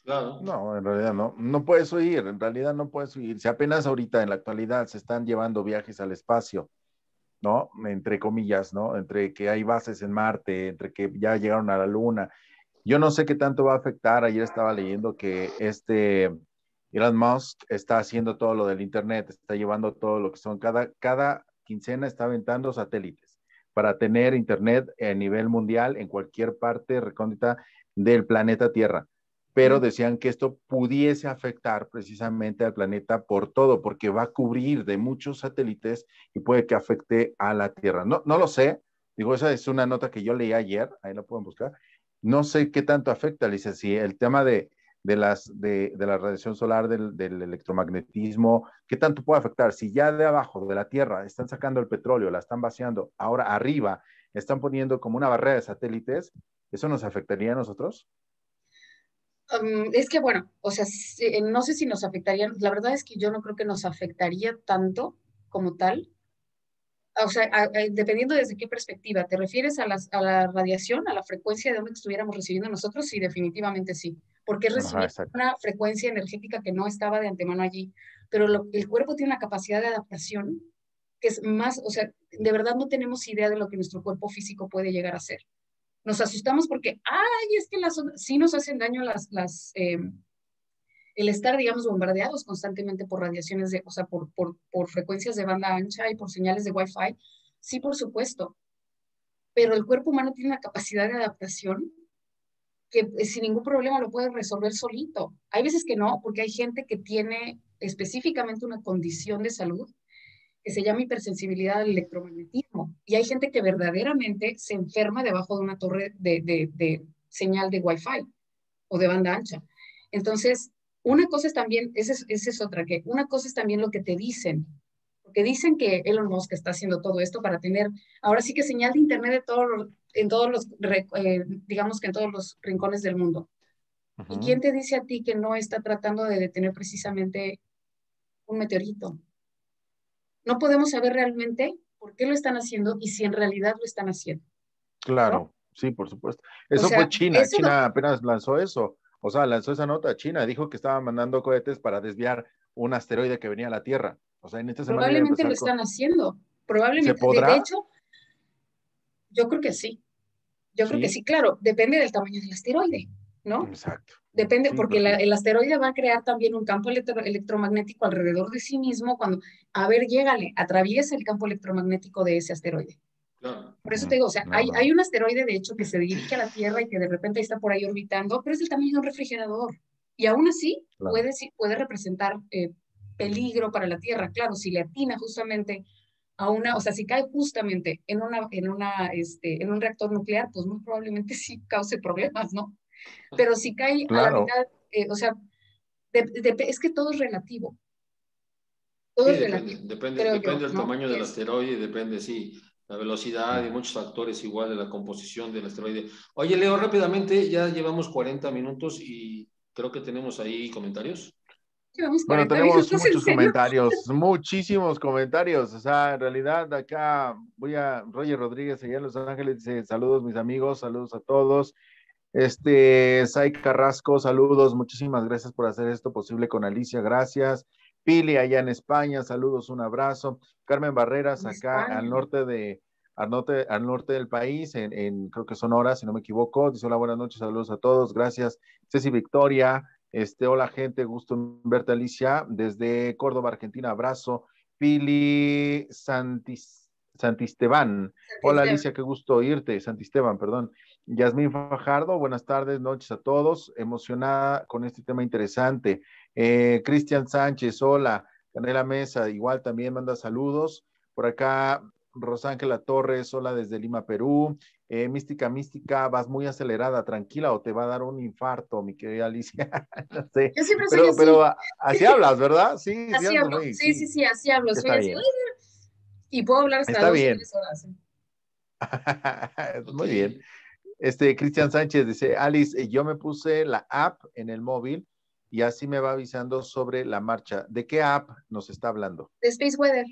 Claro. No, en realidad no, no puedes huir, en realidad no puedes huir. Si apenas ahorita en la actualidad se están llevando viajes al espacio, ¿no? Entre comillas, ¿no? Entre que hay bases en Marte, entre que ya llegaron a la Luna. Yo no sé qué tanto va a afectar. Ayer estaba leyendo que este Elon Musk está haciendo todo lo del Internet, está llevando todo lo que son, cada, cada quincena está aventando satélites para tener Internet a nivel mundial en cualquier parte recóndita del planeta Tierra. Pero decían que esto pudiese afectar precisamente al planeta por todo, porque va a cubrir de muchos satélites y puede que afecte a la Tierra. No, no lo sé, digo, esa es una nota que yo leí ayer, ahí la pueden buscar. No sé qué tanto afecta, dice, si el tema de, de, las, de, la radiación solar, del, electromagnetismo, ¿qué tanto puede afectar? Si ya de abajo de la Tierra están sacando el petróleo, la están vaciando, ahora arriba están poniendo como una barrera de satélites, ¿eso nos afectaría a nosotros? Um, es que bueno, o sea, eh, no sé si nos afectaría, la verdad es que yo no creo que nos afectaría tanto como tal. O sea, dependiendo desde qué perspectiva, ¿te refieres a, a la radiación, a la frecuencia de donde estuviéramos recibiendo nosotros? Sí, definitivamente sí porque es una frecuencia energética que no estaba de antemano allí. Pero el cuerpo tiene una capacidad de adaptación que es más, o sea, de verdad no tenemos idea de lo que nuestro cuerpo físico puede llegar a ser. Nos asustamos porque, ay, es que las sí nos hacen daño las, las em, el estar, digamos, bombardeados constantemente por radiaciones, de, o sea, por, por, por frecuencias de banda ancha y por señales de Wi-Fi, sí, por supuesto. Pero el cuerpo humano tiene una capacidad de adaptación que eh, sin ningún problema lo puede resolver solito. Hay veces que no, porque hay gente que tiene específicamente una condición de salud que se llama hipersensibilidad al electromagnetismo. Y hay gente que verdaderamente se enferma debajo de una torre de, de, señal de Wi-Fi o de banda ancha. Entonces, una cosa es también, esa es, otra, que una cosa es también lo que te dicen, porque dicen que Elon Musk está haciendo todo esto para tener, ahora sí que señal de Internet de todos en todos los, eh, digamos que en todos los rincones del mundo. ¿Y quién te dice a ti que no está tratando de detener precisamente un meteorito? No podemos saber realmente por qué lo están haciendo y si en realidad lo están haciendo. Claro, sí, por supuesto. Eso fue China, China apenas lanzó eso. O sea, lanzó esa nota a China, dijo que estaba mandando cohetes para desviar un asteroide que venía a la Tierra. O sea, en esta semana Probablemente lo están haciendo. Probablemente. De hecho, yo creo que sí. Yo creo que sí, claro, depende del tamaño del asteroide, ¿no? Exacto. Depende, porque el asteroide va a crear también un campo electromagnético alrededor de sí mismo cuando, a ver, llégale, atraviesa el campo electromagnético de ese asteroide. Por eso te digo, o sea, hay, hay, un asteroide de hecho que se dirige a la Tierra y que de repente está por ahí orbitando, pero es el tamaño de un refrigerador. Y aún así puede, puede representar eh, peligro para la Tierra. Claro, si le atina justamente a una, o sea, si cae justamente en, una, en, una, este, en un reactor nuclear, pues muy probablemente sí cause problemas, ¿no? Pero si cae a la mitad, eh, o sea, es que todo es relativo. Todo es relativo. Depende, depende del tamaño del asteroide, depende, sí, la velocidad y muchos factores igual de la composición del asteroide. Oye, Leo, rápidamente, ya llevamos 40 minutos y creo que tenemos ahí comentarios. Bueno, tenemos muchos comentarios, muchísimos comentarios. O sea, en realidad acá voy a Roger Rodríguez allá en Los Ángeles, dice saludos mis amigos, saludos a todos. Este, Sai Carrasco, saludos, muchísimas gracias por hacer esto posible con Alicia, gracias. Pili allá en España, saludos, un abrazo. Carmen Barreras acá al norte de al norte, al norte del país, en, en, creo que son horas, si no me equivoco. Dice hola, buenas noches, saludos a todos, gracias. Ceci Victoria, este, hola gente, gusto en verte Alicia, desde Córdoba, Argentina, abrazo. Pili Santis, Santisteban, hola Alicia, qué gusto oírte, Santisteban, perdón. Yasmín Fajardo, buenas tardes, noches a todos, emocionada con este tema interesante. Eh, Cristian Sánchez, hola. Canela Mesa, igual también manda saludos. Por acá, Rosángela Torres, hola desde Lima, Perú. Eh, mística, mística, vas muy acelerada, tranquila o te va a dar un infarto, mi querida Alicia. no sé. Yo siempre pero, así. Pero así hablas, ¿verdad? Sí, así hablo. sí, sí, sí, así hablo. Soy así. Y puedo hablar hasta Está dos bien. horas. muy bien. Este, Cristian Sánchez dice, Alice, eh, yo me puse la app en el móvil y así me va avisando sobre la marcha. ¿De qué app nos está hablando? De Space Weather.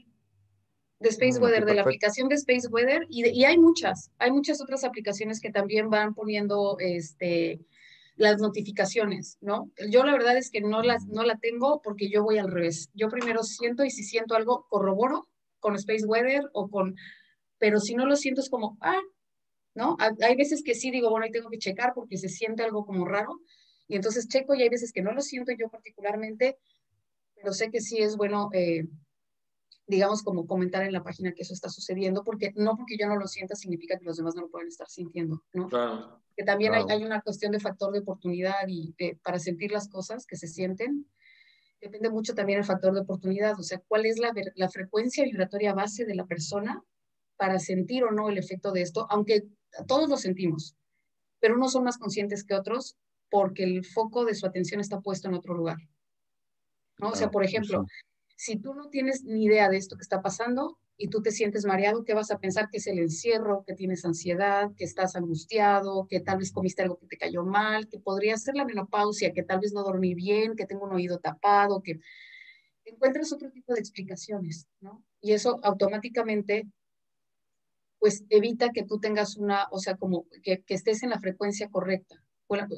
De Space Weather, de la aplicación de Space Weather. Y, y, hay muchas, hay muchas otras aplicaciones que también van poniendo este, las notificaciones, ¿no? Yo la verdad es que no, las, no la tengo porque yo voy al revés. Yo primero siento y si siento algo, corroboro con Space Weather o con, pero si no lo siento es como, ah, ¿no? Hay veces que sí digo, bueno, ahí tengo que checar porque se siente algo como raro, y entonces checo y hay veces que no lo siento yo particularmente, pero sé que sí es bueno, eh, digamos, como comentar en la página que eso está sucediendo, porque no porque yo no lo sienta significa que los demás no lo pueden estar sintiendo, ¿no? Claro. Que también hay, hay, una cuestión de factor de oportunidad y para sentir las cosas que se sienten, depende mucho también el factor de oportunidad, o sea, cuál es la, la frecuencia vibratoria base de la persona para sentir o no el efecto de esto, aunque todos lo sentimos, pero unos son más conscientes que otros porque el foco de su atención está puesto en otro lugar. ¿no? O sea, por ejemplo, si tú no tienes ni idea de esto que está pasando y tú te sientes mareado, ¿qué vas a pensar? Que es el encierro, que tienes ansiedad, que estás angustiado, que tal vez comiste algo que te cayó mal, que podría ser la menopausia, que tal vez no dormí bien, que tengo un oído tapado, que encuentras otro tipo de explicaciones, ¿no? Y eso automáticamente pues evita que tú tengas una, o sea, como que, que estés en la frecuencia correcta.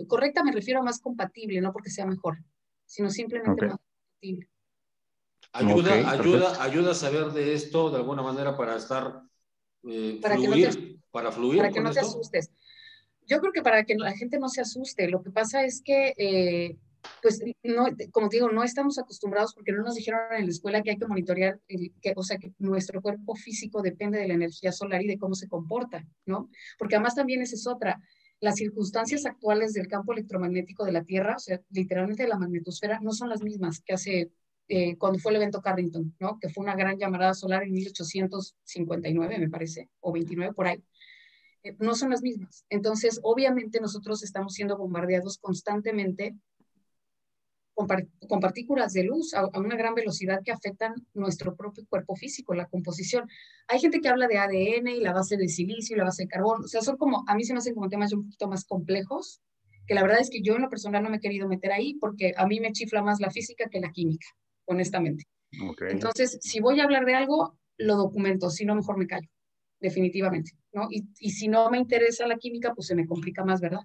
correcta me refiero a más compatible, no porque sea mejor, sino simplemente más compatible. Ayuda, ayuda, ayuda a saber de esto de alguna manera para estar eh, para fluir, que no te, para fluir. Para que no te asustes. Yo creo que para que la gente no se asuste, lo que pasa es que, eh, pues, no, como te digo, no estamos acostumbrados porque no nos dijeron en la escuela que hay que monitorear, que, o sea, que nuestro cuerpo físico depende de la energía solar y de cómo se comporta, ¿no? Porque además también esa es otra las circunstancias actuales del campo electromagnético de la Tierra, o sea, literalmente de la magnetosfera, no son las mismas que hace eh, cuando fue el evento Carrington, ¿no? Que fue una gran llamarada solar en 1859, me parece, o 29 por ahí. Eh, no son las mismas. Entonces, obviamente nosotros estamos siendo bombardeados constantemente con, partículas de luz a, una gran velocidad que afectan nuestro propio cuerpo físico, la composición. Hay gente que habla de ADN y la base de silicio y la base de carbón, o sea, son como, a mí se me hacen como temas un poquito más complejos, que la verdad es que yo en lo personal no me he querido meter ahí porque a mí me chifla más la física que la química, honestamente. Entonces, si voy a hablar de algo, lo documento, si no, mejor me callo, definitivamente, ¿no? Y, y si no me interesa la química, pues se me complica más, ¿verdad?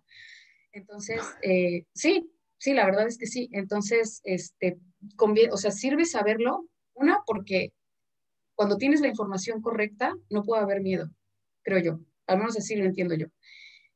Entonces, eh, sí, Sí, la verdad es que sí. Entonces, este, conviene, o sea, sirve saberlo. Una, porque cuando tienes la información correcta, no puede haber miedo, creo yo. Al menos así lo entiendo yo.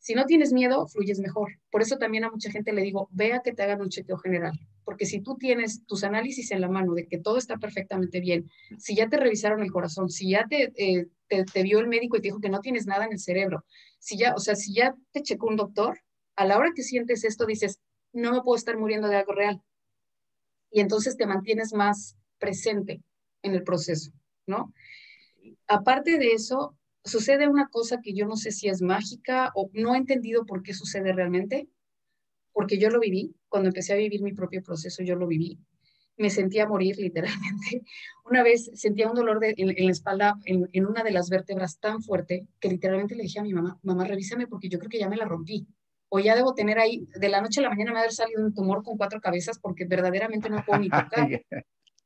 Si no tienes miedo, fluyes mejor. Por eso también a mucha gente le digo, vea que te hagan un chequeo general. Porque si tú tienes tus análisis en la mano de que todo está perfectamente bien, si ya te revisaron el corazón, si ya te, eh, te, vio el médico y te dijo que no tienes nada en el cerebro, si ya, o sea, si ya te checó un doctor, a la hora que sientes esto dices, no me puedo estar muriendo de algo real. Y entonces te mantienes más presente en el proceso, ¿no? Aparte de eso, sucede una cosa que yo no sé si es mágica o no he entendido por qué sucede realmente, porque yo lo viví, cuando empecé a vivir mi propio proceso, yo lo viví. Me sentía morir literalmente. Una vez sentía un dolor en, la espalda, en, en, una de las vértebras tan fuerte, que literalmente le dije a mi mamá, mamá, revísame porque yo creo que ya me la rompí o ya debo tener ahí, de la noche a la mañana me ha salido un tumor con cuatro cabezas porque verdaderamente no puedo ni tocar.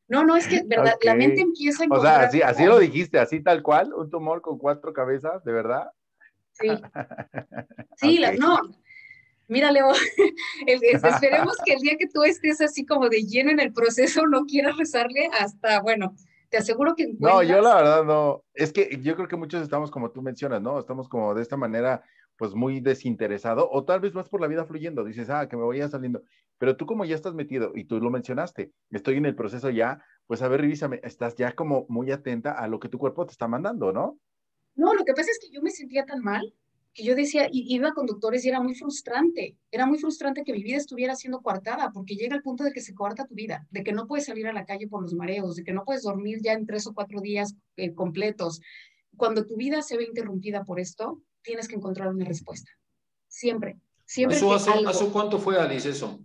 No, no, es que verdad, la mente empieza a O sea, así, así, lo dijiste, así tal cual, un tumor con cuatro cabezas, ¿de verdad? Sí. Sí, no. Mira, Leo, esperemos que el día que tú estés así como de lleno en el proceso, no quieras rezarle hasta, bueno, te aseguro que... No, yo la verdad no. Es que yo creo que muchos estamos como tú mencionas, ¿no? Estamos como de esta manera pues muy desinteresado o tal vez vas por la vida fluyendo, dices, ah, que me vaya saliendo, pero tú como ya estás metido y tú lo mencionaste, estoy en el proceso ya, pues a ver, revísame, estás ya como muy atenta a lo que tu cuerpo te está mandando, ¿no? No, lo que pasa es que yo me sentía tan mal que yo decía, iba a conductores y era muy frustrante, era muy frustrante que mi vida estuviera siendo coartada, porque llega el punto de que se coarta tu vida, de que no puedes salir a la calle por los mareos, de que no puedes dormir ya en tres o cuatro días eh, completos. Cuando tu vida se ve interrumpida por esto, tienes que encontrar una respuesta. Siempre. Siempre. ¿Hace, cuánto fue, Alice, eso?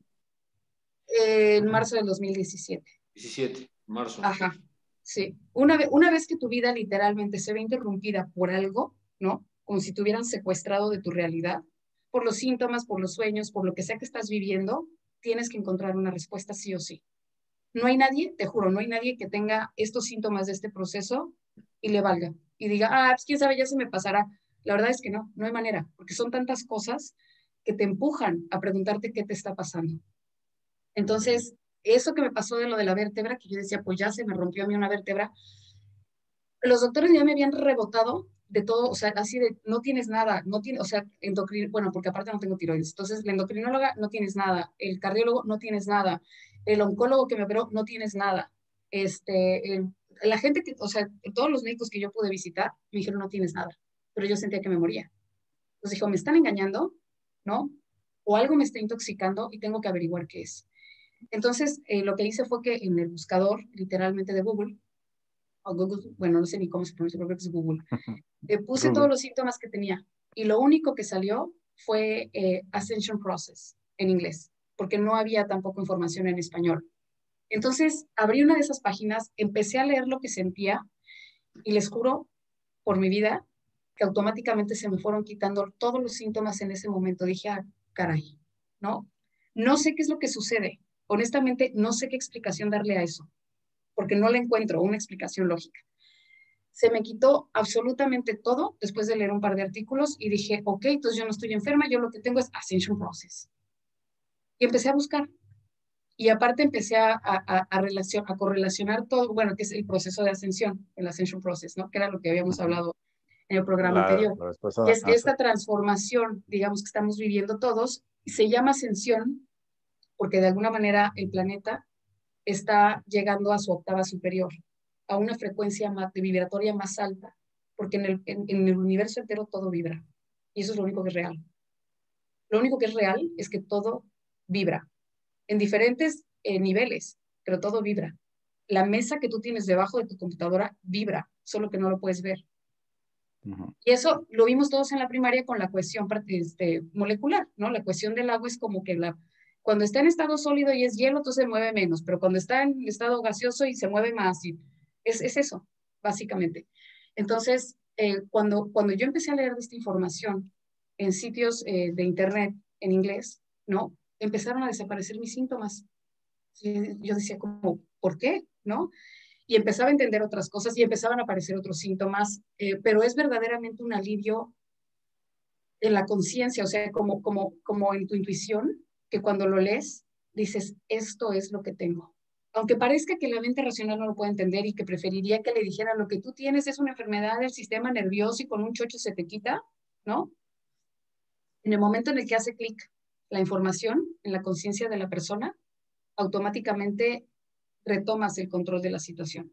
en marzo del 2017. 17, marzo. Ajá, sí. Una, una vez que tu vida literalmente se ve interrumpida por algo, ¿no? Como si te hubieran secuestrado de tu realidad, por los síntomas, por los sueños, por lo que sea que estás viviendo, tienes que encontrar una respuesta sí o sí. No hay nadie, te juro, no hay nadie que tenga estos síntomas de este proceso y le valga y diga, ah, pues quién sabe, ya se me pasará. La verdad es que no, no hay manera, porque son tantas cosas que te empujan a preguntarte qué te está pasando. Entonces, eso que me pasó de lo de la vértebra, que yo decía, pues ya se me rompió a mí una vértebra, los doctores ya me habían rebotado de todo, o sea, así de, no tienes nada, no tiene, o sea, endocrin, bueno, porque aparte no tengo tiroides, entonces la endocrinóloga no tienes nada, el cardiólogo no tienes nada, el oncólogo que me operó no tienes nada, este, la gente que, o sea, todos los médicos que yo pude visitar me dijeron no tienes nada pero yo sentía que me moría. Entonces dijo, me están engañando, ¿no? O algo me está intoxicando y tengo que averiguar qué es. Entonces, eh, lo que hice fue que en el buscador, literalmente de Google, o Google, bueno, no sé ni cómo se pronuncia, creo que es Google, eh, puse todos los síntomas que tenía y lo único que salió fue eh, Ascension Process en inglés, porque no había tampoco información en español. Entonces, abrí una de esas páginas, empecé a leer lo que sentía y les juro por mi vida que automáticamente se me fueron quitando todos los síntomas en ese momento. Dije, ah, caray, ¿no? No sé qué es lo que sucede. Honestamente, no sé qué explicación darle a eso, porque no le encuentro una explicación lógica. se me quitó absolutamente todo después de leer un par de artículos y dije, ok, entonces yo no estoy enferma, yo lo que tengo es Ascension Process. Y empecé a buscar. Y aparte empecé a, a, a, relacion, a correlacionar todo, bueno, que es el proceso de ascensión, el Ascension Process, ¿no? Que era lo que habíamos hablado en el programa anterior. y es que esta transformación, digamos, que estamos viviendo todos, se llama ascensión porque de alguna manera el planeta está llegando a su octava superior a una frecuencia vibratoria más alta, porque en el, en, el universo entero todo vibra. Y eso es lo único que es real. Lo único que es real es que todo vibra, en diferentes eh, niveles, pero todo vibra. La mesa que tú tienes debajo de tu computadora vibra, solo que no lo puedes ver. Y eso lo vimos todos en la primaria con la cuestión este, molecular, ¿no? La cuestión del agua es como que la, cuando está en estado sólido y es hielo, entonces se mueve menos, pero cuando está en estado gaseoso y se mueve más, y es, eso, básicamente. Entonces, eh, cuando, cuando yo empecé a leer esta información en sitios eh, de internet en inglés, ¿no? Empezaron a desaparecer mis síntomas. Yo decía como, ¿por qué? ¿No? Y empezaba a entender otras cosas y empezaban a aparecer otros síntomas, eh, pero es verdaderamente un alivio en la conciencia, o sea, como, como, como en tu intuición, que cuando lo lees dices, esto es lo que tengo aunque parezca que la mente racional no lo puede entender y que preferiría que le dijera lo que tú tienes es una enfermedad del sistema nervioso y con un chocho se te quita, ¿no? En el momento en el que hace clic la información en la conciencia de la persona, automáticamente retomas el control de la situación.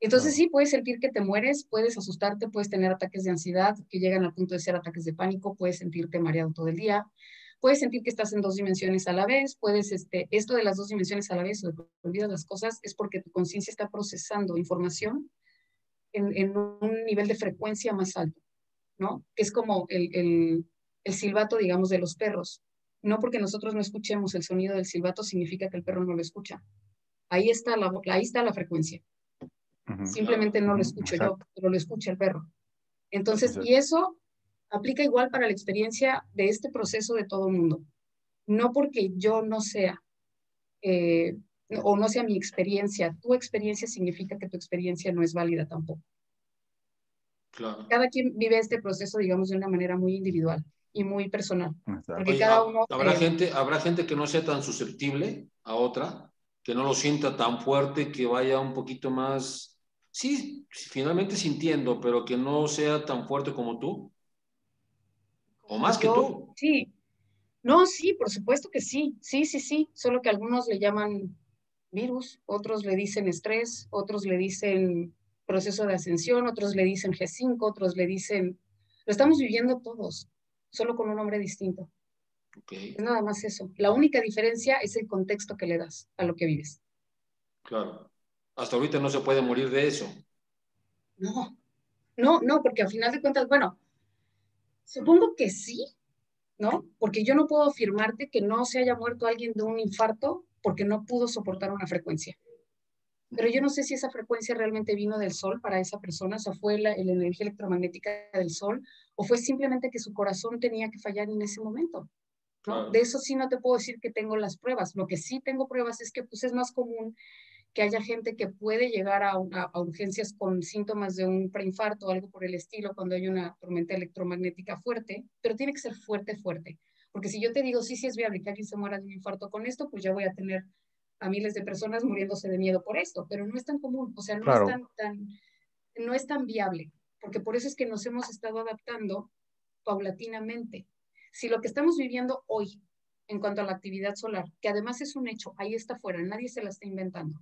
Entonces sí, puedes sentir que te mueres, puedes asustarte, puedes tener ataques de ansiedad que llegan al punto de ser ataques de pánico, puedes sentirte mareado todo el día, puedes sentir que estás en dos dimensiones a la vez, puedes, este, esto de las dos dimensiones a la vez, o de olvidas las cosas, es porque tu conciencia está procesando información en, en, un nivel de frecuencia más alto, ¿no? Que es como el, el, el silbato, digamos, de los perros. No porque nosotros no escuchemos el sonido del silbato significa que el perro no lo escucha. Ahí está la, ahí está la frecuencia. Simplemente no lo escucho yo, pero lo escucha el perro. Entonces, y eso aplica igual para la experiencia de este proceso de todo el mundo. No porque yo no sea eh, o no sea mi experiencia, tu experiencia significa que tu experiencia no es válida tampoco. Cada quien vive este proceso, digamos, de una manera muy individual y muy personal. Porque cada uno... ¿habrá, gente, habrá gente que no sea tan susceptible a otra, que no lo sienta tan fuerte, que vaya un poquito más, sí, finalmente sintiendo, pero que no sea tan fuerte como tú. ¿O más que tú? Sí. No, sí, por supuesto que sí. Sí, sí, sí. Solo que algunos le llaman virus, otros le dicen estrés, otros le dicen proceso de ascensión, otros le dicen G5, otros le dicen... Lo estamos viviendo todos, solo con un nombre distinto. Es nada más eso. La única diferencia es el contexto que le das a lo que vives. Claro. Hasta ahorita no se puede morir de eso. No, no, no, porque al final de cuentas, bueno, Supongo que sí, ¿no? Porque yo no puedo afirmarte que no se haya muerto alguien de un infarto porque no pudo soportar una frecuencia. Pero yo no sé si esa frecuencia realmente vino del sol para esa persona, o sea, fue la, energía electromagnética del sol, o fue simplemente que su corazón tenía que fallar en ese momento. ¿No? De eso sí no te puedo decir que tengo las pruebas. Lo que sí tengo pruebas es que pues, es más común que haya gente que puede llegar a, urgencias con síntomas de un preinfarto o algo por el estilo cuando hay una tormenta electromagnética fuerte, pero tiene que ser fuerte, fuerte. Porque si yo te digo, sí, sí es viable que alguien se muera de un infarto con esto, pues ya voy a tener a miles de personas muriéndose de miedo por esto, pero no es tan común, o sea, no, es, tan, tan, no es tan viable, porque por eso es que nos hemos estado adaptando paulatinamente. Si lo que estamos viviendo hoy en cuanto a la actividad solar, que además es un hecho, ahí está afuera, nadie se la está inventando,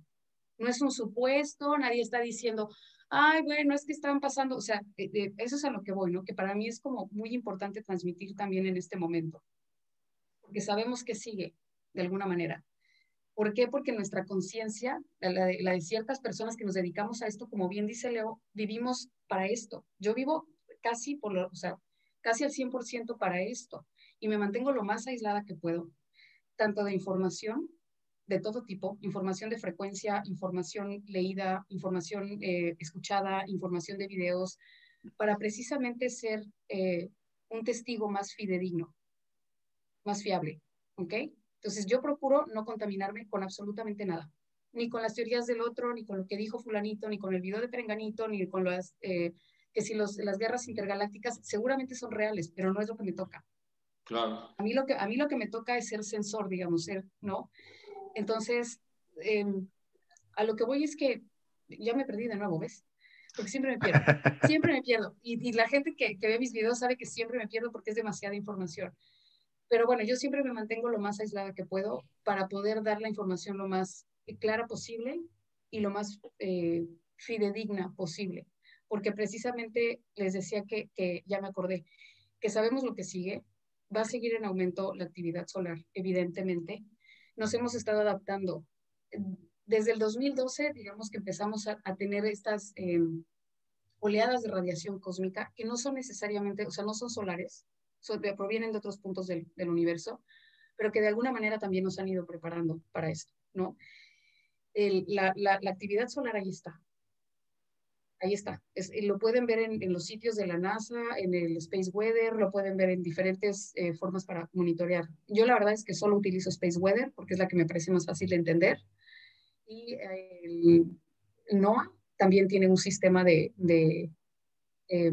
no es un supuesto, nadie está diciendo, ay, bueno, es que están pasando, o sea, eso es a lo que voy, ¿no? Que para mí es como muy importante transmitir también en este momento, porque sabemos que sigue de alguna manera. ¿Por qué? Porque nuestra conciencia, la, la, de ciertas personas que nos dedicamos a esto, como bien dice Leo, vivimos para esto. Yo vivo casi por lo, o sea, casi al 100% para esto y me mantengo lo más aislada que puedo, tanto de información de todo tipo, información de frecuencia, información leída, información eh, escuchada, información de videos, para precisamente ser eh, un testigo más fidedigno, más fiable, ¿ok? Entonces yo procuro no contaminarme con absolutamente nada, ni con las teorías del otro, ni con lo que dijo fulanito, ni con el video de Perenganito, ni con las, eh, que si los, las guerras intergalácticas seguramente son reales, pero no es lo que me toca. Claro. A mí lo que, a mí lo que me toca es ser sensor, digamos, ser, ¿no? Entonces, em, a lo que voy es que ya me perdí de nuevo, ¿ves? Porque siempre me pierdo, siempre me pierdo. Y, y la gente que, que, ve mis videos sabe que siempre me pierdo porque es demasiada información. Pero bueno, yo siempre me mantengo lo más aislada que puedo para poder dar la información lo más clara posible y lo más eh, fidedigna posible. Porque precisamente les decía que, que ya me acordé, que sabemos lo que sigue, va a seguir en aumento la actividad solar, evidentemente. Nos hemos estado adaptando. Desde el 2012, digamos que empezamos a, tener estas eh, oleadas de radiación cósmica que no son necesariamente, o sea, no son solares, provienen de otros puntos del, universo, pero que de alguna manera también nos han ido preparando para esto, ¿no? La, la, la, actividad solar ahí está. Ahí está. Es, lo pueden ver en, los sitios de la NASA, en el Space Weather, lo pueden ver en diferentes eh, formas para monitorear. Yo la verdad es que solo utilizo Space Weather porque es la que me parece más fácil de entender. Y eh, NOAA también tiene un sistema de, eh,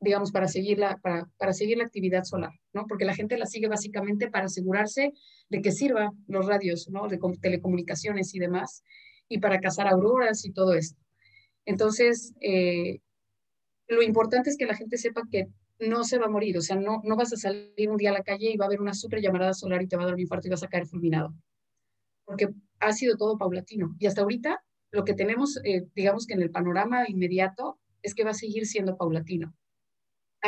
digamos, para seguir, la, para, para seguir la actividad solar, ¿no? Porque la gente la sigue básicamente para asegurarse de que sirva los radios, ¿no? De telecomunicaciones y demás, y para cazar auroras y todo esto. Entonces, eh, lo importante es que la gente sepa que no se va a morir, o sea, no, no vas a salir un día a la calle y va a haber una super llamarada solar y te va a dar un infarto y vas a caer fulminado, porque ha sido todo paulatino. Y hasta ahorita, lo que tenemos, eh, digamos que en el panorama inmediato, es que va a seguir siendo paulatino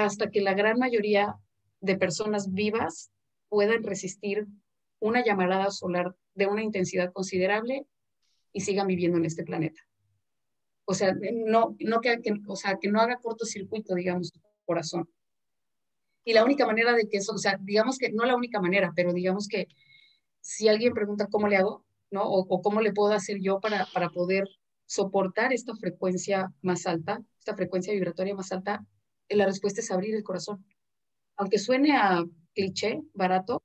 hasta que la gran mayoría de personas vivas puedan resistir una llamarada solar de una intensidad considerable y sigan viviendo en este planeta. O sea, no, no que, o sea, que no haga cortocircuito, digamos, tu corazón. Y la única manera de que eso, o sea, digamos que no la única manera, pero digamos que si alguien pregunta cómo le hago, ¿no? O, o cómo le puedo hacer yo para, para poder soportar esta frecuencia más alta, esta frecuencia vibratoria más alta, la respuesta es abrir el corazón. Aunque suene a cliché, barato,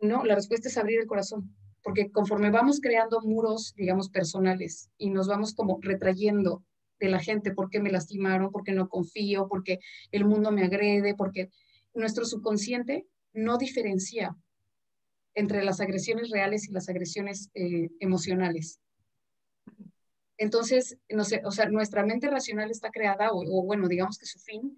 no, la respuesta es abrir el corazón, porque conforme vamos creando muros, digamos, personales y nos vamos como retrayendo de la gente, porque me lastimaron, porque no confío, porque el mundo me agrede, porque nuestro subconsciente no diferencia entre las agresiones reales y las agresiones eh, emocionales. Entonces, no sé, o sea, nuestra mente racional está creada, o, o, bueno, digamos que su fin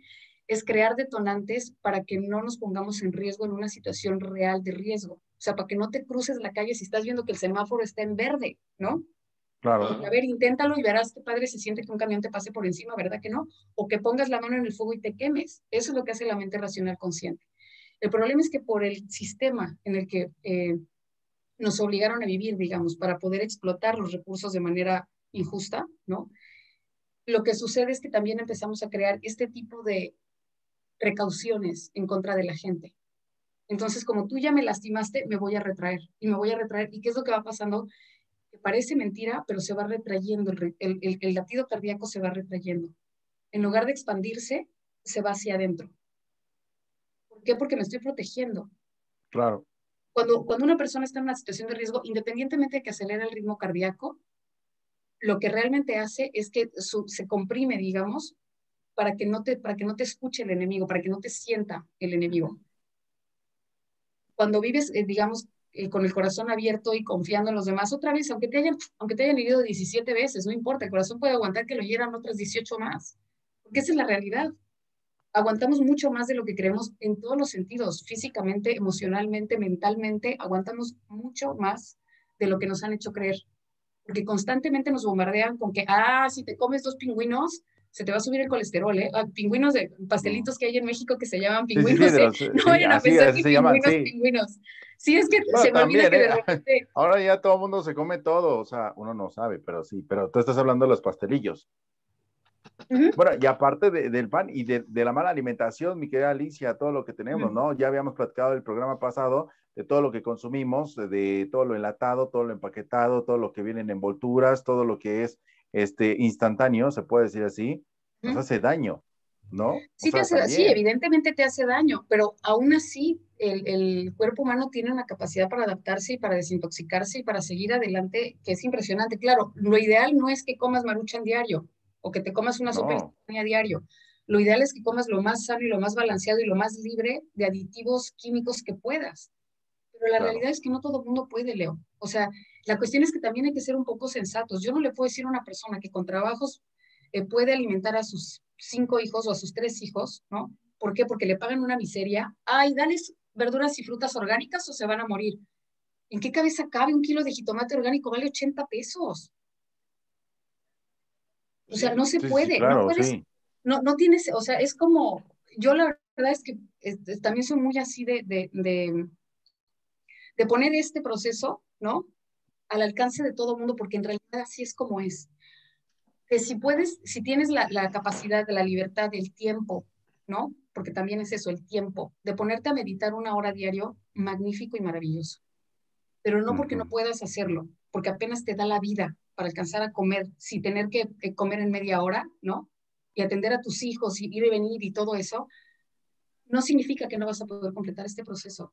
es crear detonantes para que no nos pongamos en riesgo en una situación real de riesgo. O sea, para que no te cruces la calle si estás viendo que el semáforo está en verde, ¿no? Claro. A ver, inténtalo y verás qué padre se siente que un camión te pase por encima, ¿verdad que no? O que pongas la mano en el fuego y te quemes. Eso es lo que hace la mente racional consciente. El problema es que por el sistema en el que eh, nos obligaron a vivir, digamos, para poder explotar los recursos de manera injusta, ¿no? Lo que sucede es que también empezamos a crear este tipo de precauciones en contra de la gente. Entonces, como tú ya me lastimaste, me voy a retraer y me voy a retraer. ¿Y qué es lo que va pasando? Que parece mentira, pero se va retrayendo, el, el, el latido cardíaco se va retrayendo. En lugar de expandirse, se va hacia adentro. ¿Por qué? Porque me estoy protegiendo. Claro. Cuando, cuando una persona está en una situación de riesgo, independientemente de que acelere el ritmo cardíaco, lo que realmente hace es que su, se comprime, digamos, para que, no te, para que no te escuche el enemigo, para que no te sienta el enemigo. Cuando vives, eh, digamos, eh, con el corazón abierto y confiando en los demás, otra vez, aunque te hayan, aunque te hayan herido 17 veces, no importa, el corazón puede aguantar que lo hieran otras 18 más, porque esa es la realidad. Aguantamos mucho más de lo que creemos en todos los sentidos, físicamente, emocionalmente, mentalmente, aguantamos mucho más de lo que nos han hecho creer porque constantemente nos bombardean con que, ah, si te comes dos pingüinos, se te va a subir el colesterol, ¿eh? Pingüinos de pastelitos que hay en México que se llaman pingüinos, sí, sí, sí, ¿eh? no vayan a pensar que pingüinos, pingüinos. Sí, es que bueno, se me olvida que de ¿eh? repente... Ahora ya todo el mundo se come todo, o sea, uno no sabe, pero sí, pero tú estás hablando de los pastelillos. Uh -huh. Bueno, y aparte de, del pan y de, de, la mala alimentación, mi querida Alicia, todo lo que tenemos, uh -huh. ¿no? Ya habíamos platicado el programa pasado de todo lo que consumimos, de, de, todo lo enlatado, todo lo empaquetado, todo lo que viene en envolturas, todo lo que es este, instantáneo, se puede decir así, nos uh -huh. hace daño, ¿no? Sí, o sea, te hace, sí, evidentemente te hace daño, pero aún así el, el, cuerpo humano tiene una capacidad para adaptarse y para desintoxicarse y para seguir adelante, que es impresionante. Claro, lo ideal no es que comas maruchan diario o que te comas una sopa a diario. Lo ideal es que comas lo más sano y lo más balanceado y lo más libre de aditivos químicos que puedas. Pero la realidad es que no todo el mundo puede, Leo. O sea, la cuestión es que también hay que ser un poco sensatos. Yo no le puedo decir a una persona que con trabajos eh, puede alimentar a sus cinco hijos o a sus tres hijos, ¿no? ¿Por qué? Porque le pagan una miseria. Ay, dales verduras y frutas orgánicas o se van a morir. ¿En qué cabeza cabe un kilo de jitomate orgánico? Vale 80 pesos. O sea, no se puede. no, puedes, no, no tienes, o sea, es como, yo la verdad es que este, también soy muy así de, de, de, de poner este proceso, ¿no? Al alcance de todo mundo, porque en realidad así es como es. Que si puedes, si tienes la, la capacidad de la libertad, del tiempo, ¿no? Porque también es eso, el tiempo, de ponerte a meditar una hora diario, magnífico y maravilloso. Pero no porque no puedas hacerlo, porque apenas te da la vida para alcanzar a comer, sin tener que, que comer en media hora, ¿no? y atender a tus hijos y ir y venir y todo eso, no significa que no vas a poder completar este proceso.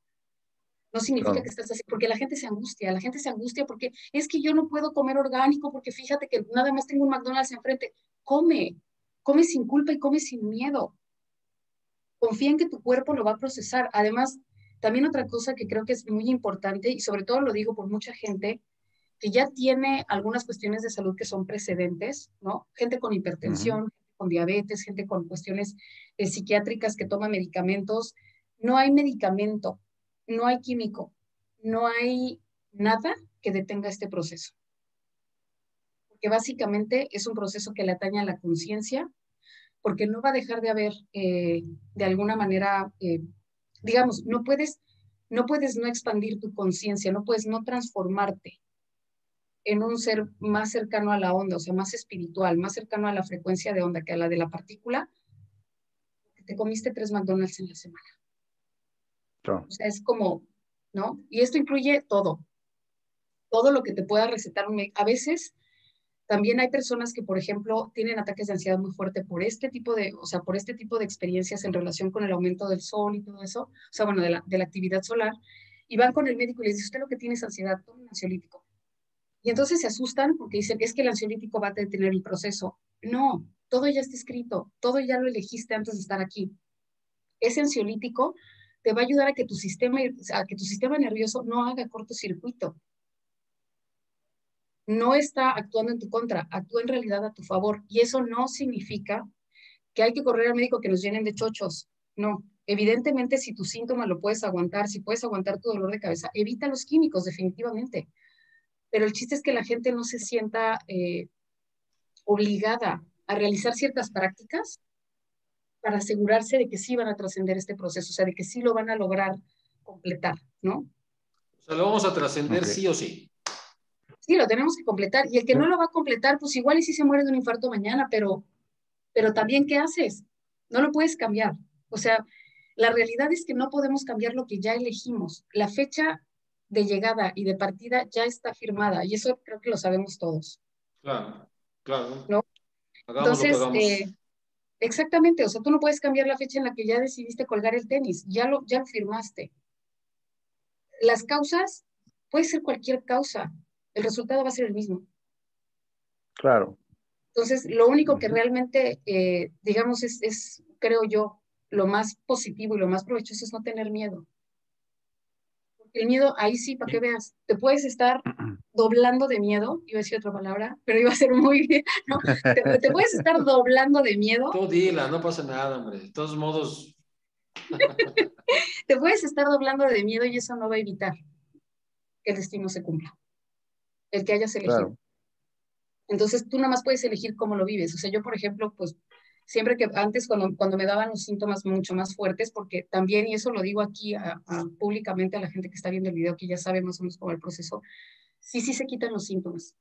No significa que estás así, porque la gente se angustia, la gente se angustia porque es que yo no puedo comer orgánico porque fíjate que nada más tengo un McDonald's enfrente. Come, come sin culpa y come sin miedo. Confía en que tu cuerpo lo va a procesar. Además, también otra cosa que creo que es muy importante y sobre todo lo digo por mucha gente que ya tiene algunas cuestiones de salud que son precedentes, ¿no? Gente con hipertensión, con diabetes, gente con cuestiones eh, psiquiátricas que toma medicamentos. No hay medicamento, no hay químico, no hay nada que detenga este proceso. Porque básicamente es un proceso que le atañe a la conciencia, porque no va a dejar de haber, eh, de alguna manera, eh, digamos, no puedes, no puedes no expandir tu conciencia, no puedes no transformarte en un ser más cercano a la onda, o sea, más espiritual, más cercano a la frecuencia de onda que a la de la partícula, te comiste tres McDonald's en la semana. O sea, es como, ¿no? Y esto incluye todo, todo lo que te pueda recetar un A veces también hay personas que, por ejemplo, tienen ataques de ansiedad muy fuerte por este tipo de, o sea, por este tipo de experiencias en relación con el aumento del sol y todo eso, o sea, bueno, de la, de la actividad solar, y van con el médico y les dice, usted lo que tiene es ansiedad, toma un ansiolítico. Y entonces se asustan porque dicen, es que el ansiolítico va a detener el proceso. No, todo ya está escrito, todo ya lo elegiste antes de estar aquí. Ese ansiolítico te va a ayudar a que tu sistema, a que tu sistema nervioso no haga cortocircuito. No está actuando en tu contra, actúa en realidad a tu favor. Y eso no significa que hay que correr al médico que nos llenen de chochos. No, evidentemente si tu síntoma lo puedes aguantar, si puedes aguantar tu dolor de cabeza, evita los químicos definitivamente pero el chiste es que la gente no se sienta eh, obligada a realizar ciertas prácticas para asegurarse de que sí van a trascender este proceso, o sea, de que sí lo van a lograr completar, ¿no? O sea, lo vamos a trascender sí o sí. Sí, lo tenemos que completar. Y el que no lo va a completar, pues igual y sí se muere de un infarto mañana, pero, pero también, ¿qué haces? No lo puedes cambiar. O sea, la realidad es que no podemos cambiar lo que ya elegimos. La fecha de llegada y de partida ya está firmada y eso creo que lo sabemos todos. Claro, claro. ¿No? Entonces, eh, exactamente, o sea, tú no puedes cambiar la fecha en la que ya decidiste colgar el tenis, ya lo, ya lo firmaste. Las causas, puede ser cualquier causa, el resultado va a ser el mismo. Claro. Entonces, lo único que realmente, eh, digamos, es, es, creo yo, lo más positivo y lo más provechoso es no tener miedo el miedo, ahí sí, para que veas, te puedes estar doblando de miedo, iba a decir otra palabra, pero iba a ser muy bien, ¿no? Te, puedes estar doblando de miedo. Tú dila, no pasa nada, hombre. De todos modos. te puedes estar doblando de miedo y eso no va a evitar que el destino se cumpla, el que hayas elegido. Entonces tú nada más puedes elegir cómo lo vives. O sea, yo, por ejemplo, pues siempre que antes cuando, cuando me daban los síntomas mucho más fuertes, porque también, y eso lo digo aquí públicamente a la gente que está viendo el video, que ya sabe más o menos cómo el proceso, sí, sí se quitan los síntomas.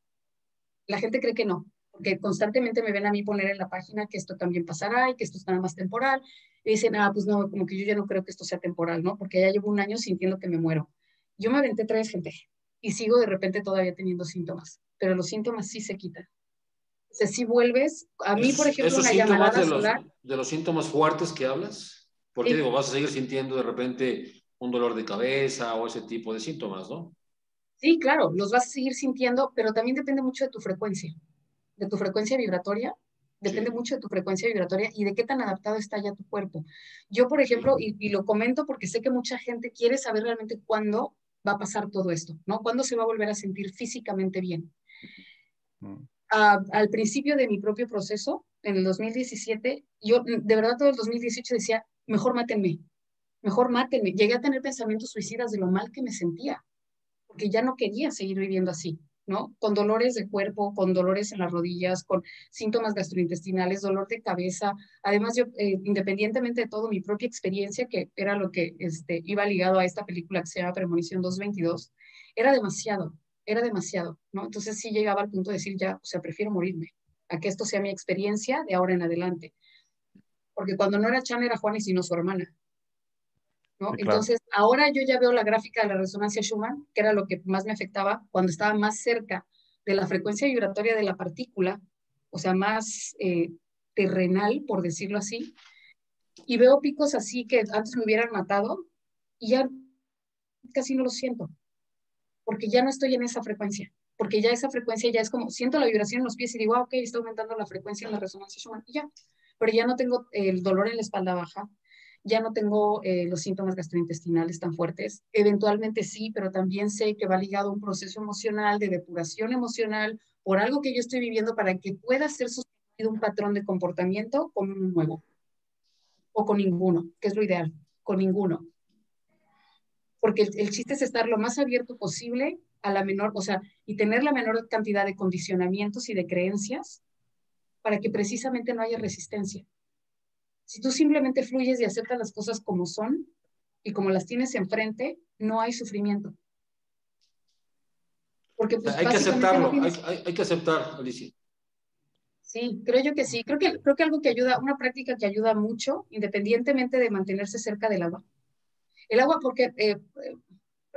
La gente cree que no, porque constantemente me ven a mí poner en la página que esto también pasará y que esto es nada más temporal. Y dicen, ah, pues no, como que yo ya no creo que esto sea temporal, ¿no? Porque ya llevo un año sintiendo que me muero. Yo me aventé tres gente y sigo de repente todavía teniendo síntomas, pero los síntomas sí se quitan. O sea, si vuelves, a mí, por ejemplo, una llamada de los, de los síntomas fuertes que hablas, porque digo, vas a seguir sintiendo de repente un dolor de cabeza o ese tipo de síntomas, ¿no? Sí, claro, los vas a seguir sintiendo, pero también depende mucho de tu frecuencia, de tu frecuencia vibratoria, depende mucho de tu frecuencia vibratoria y de qué tan adaptado está ya tu cuerpo. Yo, por ejemplo, y, lo comento porque sé que mucha gente quiere saber realmente cuándo va a pasar todo esto, ¿no? ¿Cuándo se va a volver a sentir físicamente bien? Mm. Al principio de mi propio proceso, en el 2017, yo de verdad todo el 2018 decía, mejor mátenme, mejor mátenme. Llegué a tener pensamientos suicidas de lo mal que me sentía, porque ya no quería seguir viviendo así, ¿no? Con dolores de cuerpo, con dolores en las rodillas, con síntomas gastrointestinales, dolor de cabeza. Además, yo, eh, independientemente de todo, mi propia experiencia, que era lo que este, iba ligado a esta película que se llama Premonición 222, era demasiado, era demasiado, ¿no? Entonces sí llegaba al punto de decir, ya, o sea, prefiero morirme, a que esto sea mi experiencia de ahora en adelante. Porque cuando no era Chan, era Juan y sino su hermana. Entonces, ahora yo ya veo la gráfica de la resonancia Schumann, que era lo que más me afectaba cuando estaba más cerca de la frecuencia vibratoria de la partícula, o sea, más eh, terrenal, por decirlo así, y veo picos así que antes me hubieran matado y ya casi no lo siento, porque ya no estoy en esa frecuencia, porque ya esa frecuencia ya es como, siento la vibración en los pies y digo, ah, ok, está aumentando la frecuencia en la resonancia Schumann, y ya, pero ya no tengo el dolor en la espalda baja, ya no tengo eh, los síntomas gastrointestinales tan fuertes. Eventualmente sí, pero también sé que va ligado a un proceso emocional, de depuración emocional, por algo que yo estoy viviendo para que pueda ser sustituido un patrón de comportamiento con un nuevo. O con ninguno, que es lo ideal, con ninguno. Porque el, el chiste es estar lo más abierto posible a la menor, o sea, y tener la menor cantidad de condicionamientos y de creencias para que precisamente no haya resistencia. Si tú simplemente fluyes y aceptas las cosas como son y como las tienes enfrente, no hay sufrimiento. Porque pues, hay que aceptarlo, hay, que aceptar, Alicia. Sí, creo yo que sí. Creo que, creo que algo que ayuda, una práctica que ayuda mucho, independientemente de mantenerse cerca del agua. El agua, porque, eh,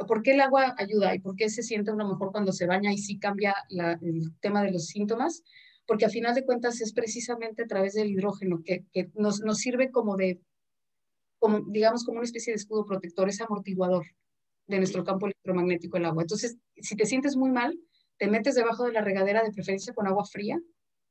¿por qué el agua ayuda y por qué se siente uno mejor cuando se baña y sí cambia el tema de los síntomas? porque a final de cuentas es precisamente a través del hidrógeno que, que nos, nos, sirve como de, como, digamos, como una especie de escudo protector, es amortiguador de nuestro campo electromagnético el agua. Entonces, si te sientes muy mal, te metes debajo de la regadera de preferencia con agua fría,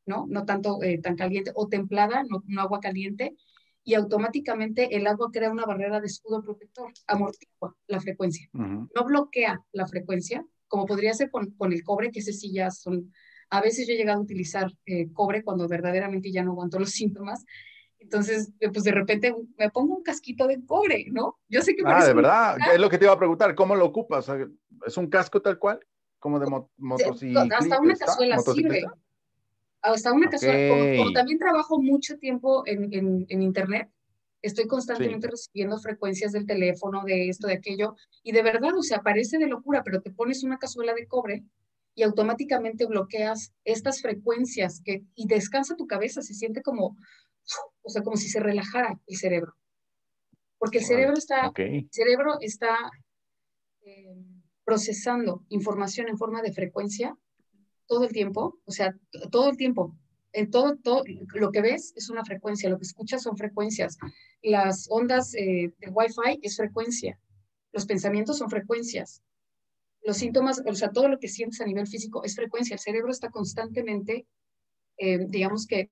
¿no? No tanto eh, tan caliente, o templada, no, no, agua caliente, y automáticamente el agua crea una barrera de escudo protector, amortigua la frecuencia. No bloquea la frecuencia, como podría ser con, con el cobre, que ese sí ya son a veces yo he llegado a utilizar eh, cobre cuando verdaderamente ya no aguanto los síntomas. Entonces, eh, pues de repente me pongo un casquito de cobre, ¿no? Yo sé que... Ah, de verdad, es lo que te iba a preguntar, ¿cómo lo ocupas? ¿Es un casco tal cual? Como de motocicleta. Hasta una cazuela sirve. Hasta una cazuela. Como, también trabajo mucho tiempo en, en, en Internet, estoy constantemente recibiendo frecuencias del teléfono, de esto, de aquello, y de verdad, o sea, parece de locura, pero te pones una cazuela de cobre y automáticamente bloqueas estas frecuencias que, y descansa tu cabeza, se siente como, o sea, como si se relajara el cerebro. Porque el cerebro está, cerebro está eh, procesando información en forma de frecuencia todo el tiempo, o sea, todo el tiempo. En todo, lo que ves es una frecuencia, lo que escuchas son frecuencias. Las ondas eh, de Wi-Fi es frecuencia. Los pensamientos son frecuencias los síntomas, o sea, todo lo que sientes a nivel físico es frecuencia. El cerebro está constantemente, eh, digamos que,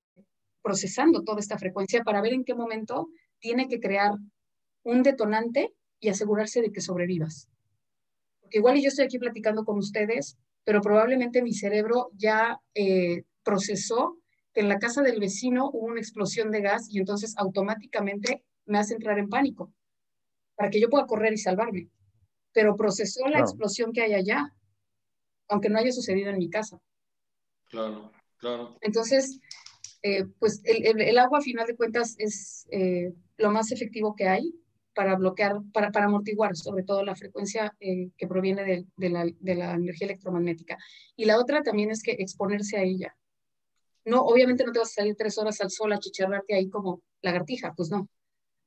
procesando toda esta frecuencia para ver en qué momento tiene que crear un detonante y asegurarse de que sobrevivas. Porque igual yo estoy aquí platicando con ustedes, pero probablemente mi cerebro ya eh, procesó que en la casa del vecino hubo una explosión de gas y entonces automáticamente me hace entrar en pánico para que yo pueda correr y salvarme pero procesó la explosión que hay allá, aunque no haya sucedido en mi casa. Claro, claro. Entonces, eh, pues el, el, agua a final de cuentas es eh, lo más efectivo que hay para bloquear, para, para amortiguar sobre todo la frecuencia eh, que proviene de, de, la, de, la, energía electromagnética. Y la otra también es que exponerse a ella. No, obviamente no te vas a salir tres horas al sol a chicharrarte ahí como lagartija, pues no.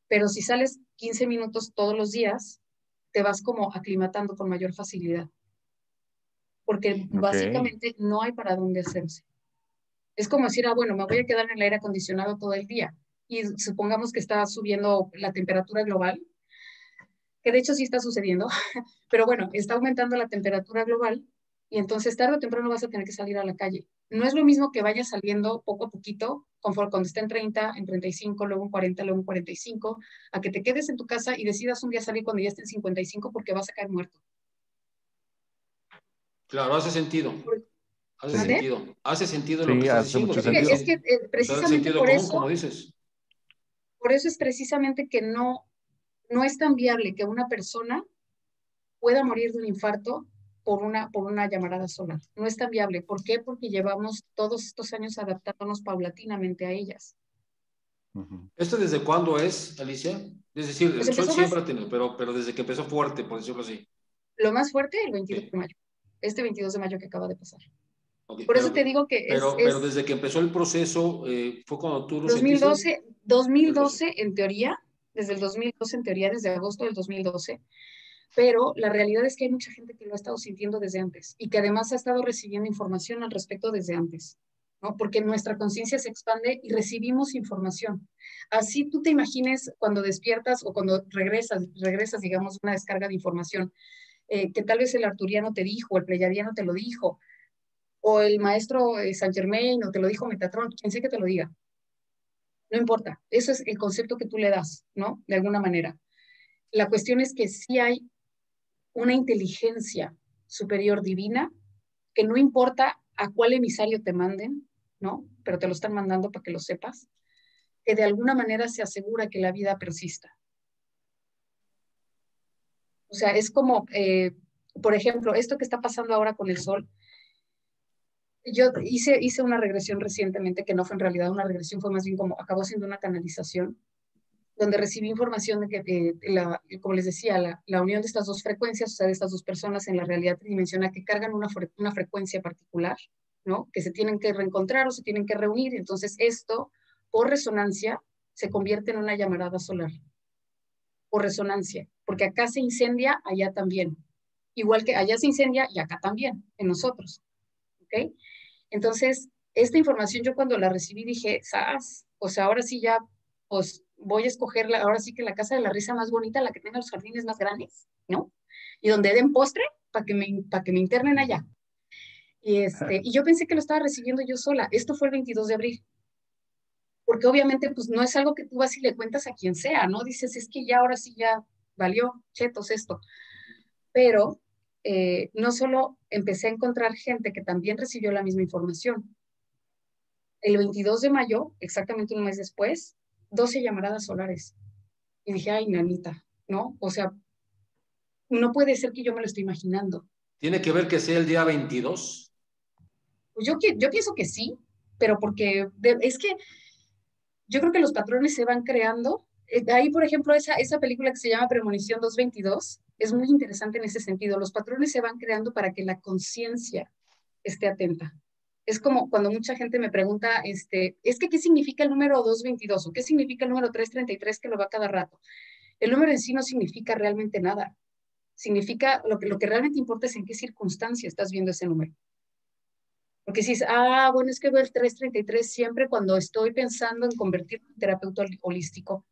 Pero si sales 15 minutos todos los días, te vas como aclimatando con mayor facilidad. Porque básicamente no hay para dónde hacerse. Es como decir, ah, bueno, me voy a quedar en el aire acondicionado todo el día y supongamos que está subiendo la temperatura global. que de hecho sí está sucediendo, pero bueno, está aumentando la temperatura global y entonces tarde o temprano vas a tener que salir a la calle. No es lo mismo que vayas saliendo poco a poquito, conforme cuando esté en 30, en 35, luego en 40, luego en 45, a que te quedes en tu casa y decidas un día salir cuando ya esté en 55 porque vas a caer muerto. Claro, hace sentido. Hace sentido. Hace sentido lo que estás diciendo. Es que, eh, precisamente por eso, como dices. Por eso es precisamente que no, no es tan viable que una persona pueda morir de un infarto por una, por una llamarada solar. No es tan viable. ¿Por qué? Porque llevamos todos estos años adaptándonos paulatinamente a ellas. ¿Esto desde cuándo es, Alicia? Es decir, el sol siempre ha tenido, pero, pero desde que empezó fuerte, por decirlo así. Lo más fuerte, el 22 de mayo. Este 22 de mayo que acaba de pasar. Por eso te digo que pero, es, pero desde que empezó el proceso, eh, fue cuando tú lo 2012, 2012 en teoría, desde el 2012 en teoría, desde agosto del 2012, pero la realidad es que hay mucha gente que lo ha estado sintiendo desde antes y que además ha estado recibiendo información al respecto desde antes, ¿no? Porque nuestra conciencia se expande y recibimos información. Así tú te imagines cuando despiertas o cuando regresas, regresas, digamos, una descarga de información, eh, que tal vez el arturiano te dijo, el pleyadiano te lo dijo, o el maestro eh, San Germain, o te lo dijo Metatron, quien sea que te lo diga. No importa, eso es el concepto que tú le das, ¿no? De alguna manera. La cuestión es que sí hay una inteligencia superior divina que no importa a cuál emisario te manden, ¿no? Pero te lo están mandando para que lo sepas, que de alguna manera se asegura que la vida persista. O sea, es como, eh, por ejemplo, esto que está pasando ahora con el sol. Yo hice, hice una regresión recientemente, que no fue en realidad una regresión, fue más bien como acabó siendo una canalización donde recibí información de que, eh, como les decía, la, unión de estas dos frecuencias, o sea, de estas dos personas en la realidad tridimensional que cargan una, una frecuencia particular, ¿no? Que se tienen que reencontrar o se tienen que reunir. Entonces, esto, por resonancia, se convierte en una llamarada solar. Por resonancia. Porque acá se incendia, allá también. Igual que allá se incendia y acá también, en nosotros. ¿Ok? Entonces, esta información yo cuando la recibí dije, ¡zas! O sea, ahora sí ya, pues voy a escoger ahora sí que la casa de la risa más bonita, la que tenga los jardines más grandes, ¿no? Y donde den postre para que me, que me internen allá. Y, este, y yo pensé que lo estaba recibiendo yo sola. Esto fue el 22 de abril. Porque obviamente, pues no es algo que tú vas y le cuentas a quien sea, ¿no? Dices, es que ya ahora sí ya valió, chetos esto. Pero eh, no solo empecé a encontrar gente que también recibió la misma información. El 22 de mayo, exactamente un mes después, 12 llamaradas solares. Y dije, ay, nanita, ¿no? O sea, no puede ser que yo me lo esté imaginando. ¿Tiene que ver que sea el día 22? Pues yo, yo pienso que sí, pero porque es que yo creo que los patrones se van creando. Eh, ahí, por ejemplo, esa, esa película que se llama Premonición 222 es muy interesante en ese sentido. Los patrones se van creando para que la conciencia esté atenta es como cuando mucha gente me pregunta, este, es que, ¿qué significa el número 222 o qué significa el número 333 que lo va cada rato? El número en sí no significa realmente nada. Significa, lo que, lo que realmente importa es en qué circunstancia estás viendo ese número. Porque si dices, ah, bueno, es que veo el 333 siempre cuando estoy pensando en convertirme en terapeuta holístico.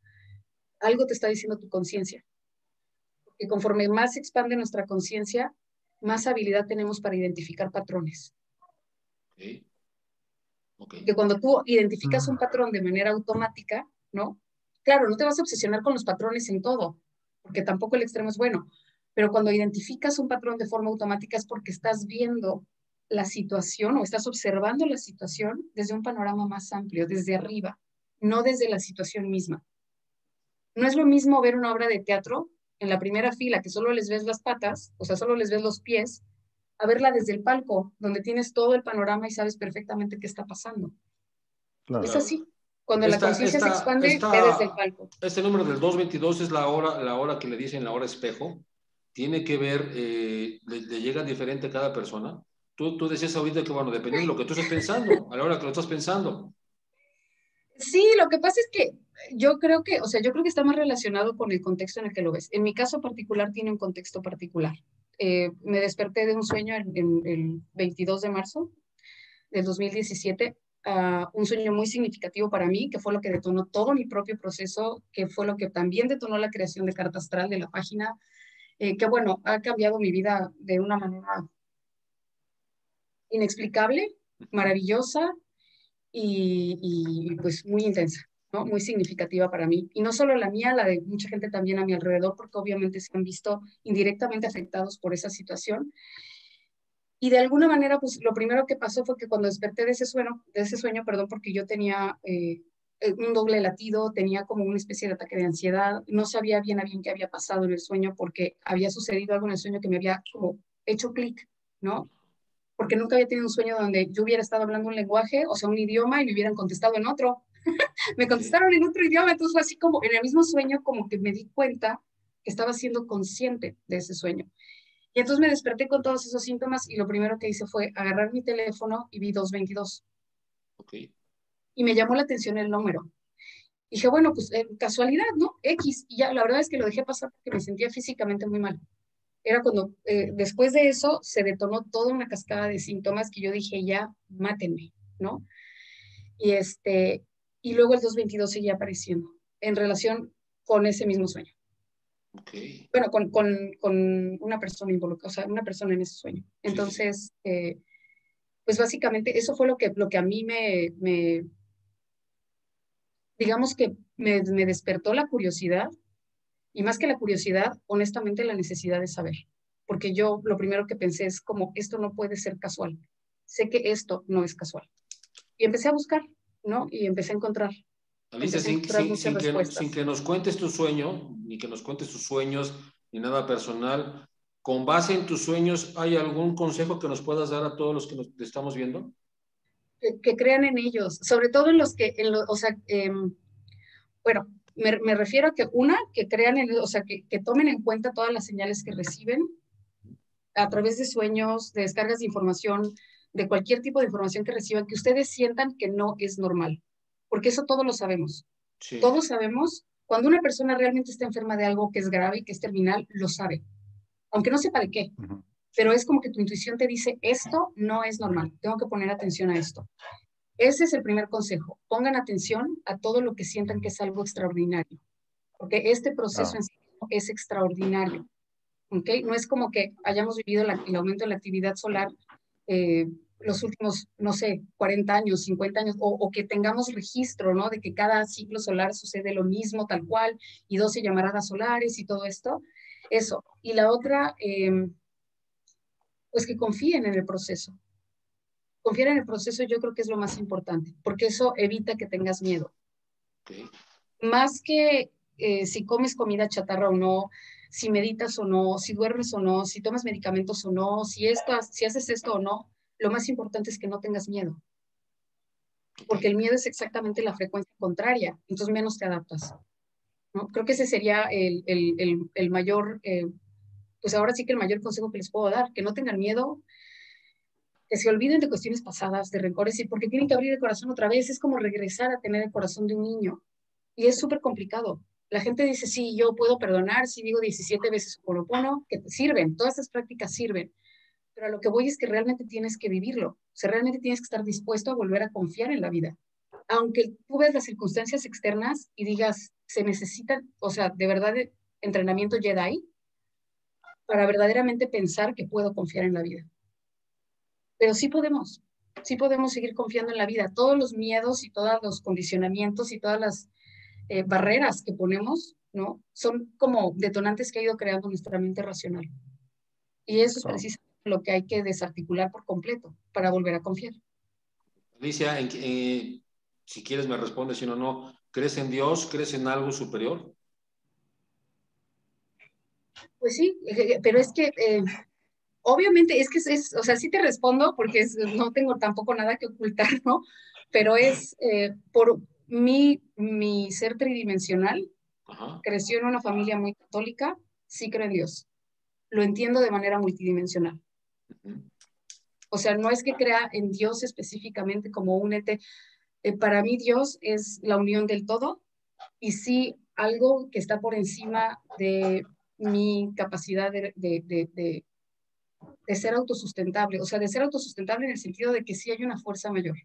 Algo te está diciendo tu conciencia. Porque conforme más se expande nuestra conciencia, más habilidad tenemos para identificar patrones. Que cuando tú identificas un patrón de manera automática, ¿no? Claro, no te vas a obsesionar con los patrones en todo, porque tampoco el extremo es bueno, pero cuando identificas un patrón de forma automática es porque estás viendo la situación o estás observando la situación desde un panorama más amplio, desde arriba, no desde la situación misma. No es lo mismo ver una obra de teatro en la primera fila que solo les ves las patas, o sea, solo les ves los pies, a verla desde el palco, donde tienes todo el panorama y sabes perfectamente qué está pasando. Es así. Cuando la conciencia se expande, desde el palco. Este número del 222 es la hora, la hora que le dicen la hora espejo. Tiene que ver, eh, le, llega diferente a cada persona. Tú, tú decías ahorita que, bueno, depende de lo que tú estés pensando, a la hora que lo estás pensando. Sí, lo que pasa es que yo creo que, o sea, yo creo que está más relacionado con el contexto en el que lo ves. En mi caso particular tiene un contexto particular. Eh, me desperté de un sueño el, el 22 de marzo del 2017 ah, un sueño muy significativo para mí, que fue lo que detonó todo mi propio proceso, que fue lo que también detonó la creación de Carta Astral de la página, eh, que bueno, ha cambiado mi vida de una manera inexplicable, maravillosa y, y pues muy intensa. ¿No? muy significativa para mí. Y no solo la mía, la de mucha gente también a mi alrededor, porque obviamente se han visto indirectamente afectados por esa situación. Y de alguna manera, pues lo primero que pasó fue que cuando desperté de ese sueño, de ese sueño, perdón, porque yo tenía eh, un doble latido, tenía como una especie de ataque de ansiedad, no sabía bien a bien qué había pasado en el sueño porque había sucedido algo en el sueño que me había hecho clic, ¿no? Porque nunca había tenido un sueño donde yo hubiera estado hablando un lenguaje, o sea, un idioma, y me hubieran contestado en otro. me contestaron en otro idioma, entonces fue así como en el mismo sueño, como que me di cuenta que estaba siendo consciente de ese sueño. Y entonces me desperté con todos esos síntomas y lo primero que hice fue agarrar mi teléfono y vi 222. Okay. Y me llamó la atención el número. dije, bueno, pues eh, casualidad, ¿no? X. Y ya, la verdad es que lo dejé pasar porque me sentía físicamente muy mal. Era cuando, eh, después de eso, se detonó toda una cascada de síntomas que yo dije, ya, mátenme, ¿no? Y, este, y luego el 222 seguía apareciendo en relación con ese mismo sueño. Bueno, con, con, con, una persona involucrada, o sea, una persona en ese sueño. Entonces, eh, pues básicamente eso fue lo que, lo que a mí me, me digamos que me, me, despertó la curiosidad y más que la curiosidad, honestamente la necesidad de saber. Porque yo lo primero que pensé es como, esto no puede ser casual. Sé que esto no es casual. Y empecé a buscar, ¿no? Y empecé a encontrar. Alicia, sin, que, nos cuentes tu sueño, ni que nos cuentes tus sueños, ni nada personal, con base en tus sueños, ¿hay algún consejo que nos puedas dar a todos los que nos estamos viendo? Que, crean en ellos, sobre todo en los que, en o sea, em, bueno, me, refiero a que una, que crean en, o sea, que, que tomen en cuenta todas las señales que reciben a través de sueños, de descargas de información, de cualquier tipo de información que reciban, que ustedes sientan que no es normal porque eso todos lo sabemos. Todos sabemos, cuando una persona realmente está enferma de algo que es grave y que es terminal, lo sabe, aunque no sepa de qué. Pero es como que tu intuición te dice, esto no es normal, tengo que poner atención a esto. Ese es el primer consejo. Pongan atención a todo lo que sientan que es algo extraordinario, porque este proceso ah. en sí es extraordinario. ¿okay? No es como que hayamos vivido el aumento de la actividad solar eh, los últimos, no sé, 40 años, 50 años, o, que tengamos registro, ¿no? De que cada ciclo solar sucede lo mismo, tal cual, y 12 llamaradas solares y todo esto. Eso. Y la otra, em, pues que confíen en el proceso. Confiar en el proceso yo creo que es lo más importante, porque eso evita que tengas miedo. Más que eh, si comes comida chatarra o no, si meditas o no, si duermes o no, si tomas medicamentos o no, si, esto, si haces esto o no, lo más importante es que no tengas miedo. Porque el miedo es exactamente la frecuencia contraria, entonces menos te adaptas. Creo que ese sería el, mayor, eh, pues ahora sí que el mayor consejo que les puedo dar, que no tengan miedo, que se olviden de cuestiones pasadas, de rencores, y porque tienen que abrir el corazón otra vez, es como regresar a tener el corazón de un niño. Y es súper complicado. La gente dice, sí, yo puedo perdonar, si digo 17 veces Ho'oponopono, que sirven, todas estas prácticas sirven, pero a lo que voy es que realmente tienes que vivirlo, o sea, realmente tienes que estar dispuesto a volver a confiar en la vida. Aunque tú ves las circunstancias externas y digas, se necesita, o sea, de verdad, entrenamiento Jedi para verdaderamente pensar que puedo confiar en la vida. Pero sí podemos, sí podemos seguir confiando en la vida. Todos los miedos y todos los condicionamientos y todas las eh, barreras que ponemos, ¿no? Son como detonantes que ha ido creando nuestra mente racional. Y eso es precisamente lo que hay que desarticular por completo para volver a confiar. Alicia, eh, si quieres me respondes, si no, no. ¿Crees en Dios? ¿Crees en algo superior? Pues sí, eh, pero es que eh, obviamente es que es, o sea, sí te respondo porque no tengo tampoco nada que ocultar, ¿no? Pero es por mi, mi ser tridimensional, creció en una familia muy católica, sí creo en Dios. Lo entiendo de manera multidimensional. O sea, no es que crea en Dios específicamente como un ente. Eh, para mí Dios es la unión del todo y sí algo que está por encima de mi capacidad de, de, de, de, ser autosustentable. O sea, de ser autosustentable en el sentido de que sí hay una fuerza mayor.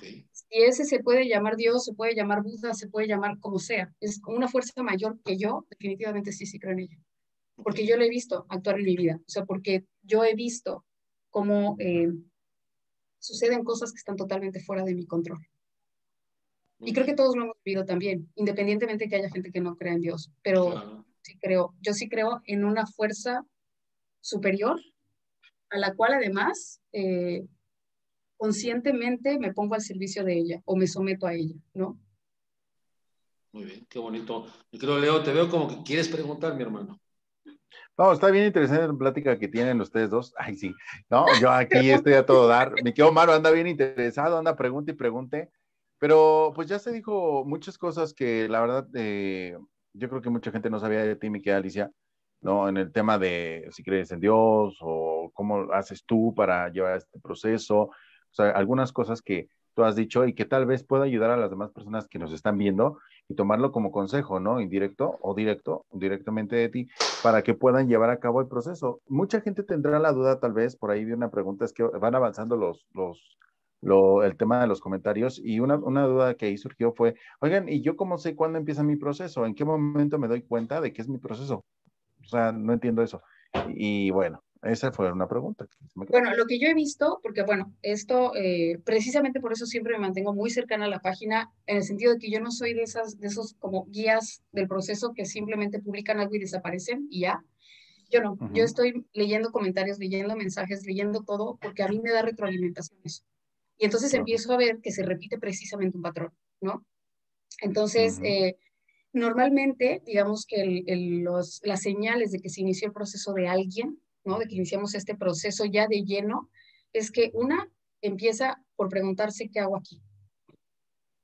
Si ese se puede llamar Dios, se puede llamar Buda, se puede llamar como sea. Es una fuerza mayor que yo, definitivamente sí, sí creo en ella. Porque yo lo he visto actuar en mi vida. O sea, porque yo he visto cómo eh, suceden cosas que están totalmente fuera de mi control. Y creo que todos lo hemos vivido también, independientemente de que haya gente que no crea en Dios. Pero sí creo, yo sí creo en una fuerza superior a la cual además eh, conscientemente me pongo al servicio de ella o me someto a ella, ¿no? Muy bien, qué bonito. Mi querido Leo, te veo como que quieres preguntar, mi hermano. No, está bien interesante la plática que tienen ustedes dos. Ay, sí. No, yo aquí estoy a todo dar. Mi querido Maro anda bien interesado, anda pregunte y pregunte. Pero pues ya se dijo muchas cosas que la verdad eh, yo creo que mucha gente no sabía de ti, mi querida Alicia, ¿no? En el tema de si crees en Dios o cómo haces tú para llevar este proceso, o sea, algunas cosas que tú has dicho y que tal vez pueda ayudar a las demás personas que nos están viendo y tomarlo como consejo, ¿no? Indirecto o directo, directamente de ti, para que puedan llevar a cabo el proceso. Mucha gente tendrá la duda, tal vez, por ahí vi una pregunta, es que van avanzando los, los, lo, el tema de los comentarios y una, una duda que ahí surgió fue, oigan, ¿y yo cómo sé cuándo empieza mi proceso? ¿En qué momento me doy cuenta de que es mi proceso? O sea, no entiendo eso. Y bueno, esa fue una pregunta. Bueno, lo que yo he visto, porque bueno, esto, eh, precisamente por eso siempre me mantengo muy cercana a la página, en el sentido de que yo no soy de, esas, de esos como guías del proceso que simplemente publican algo y desaparecen y ya. Yo no, yo estoy leyendo comentarios, leyendo mensajes, leyendo todo, porque a mí me da retroalimentación eso. Y entonces empiezo a ver que se repite precisamente un patrón, ¿no? Entonces, eh, normalmente, digamos que los, las señales de que se inició el proceso de alguien ¿no? De que iniciamos este proceso ya de lleno, es que una empieza por preguntarse qué hago aquí.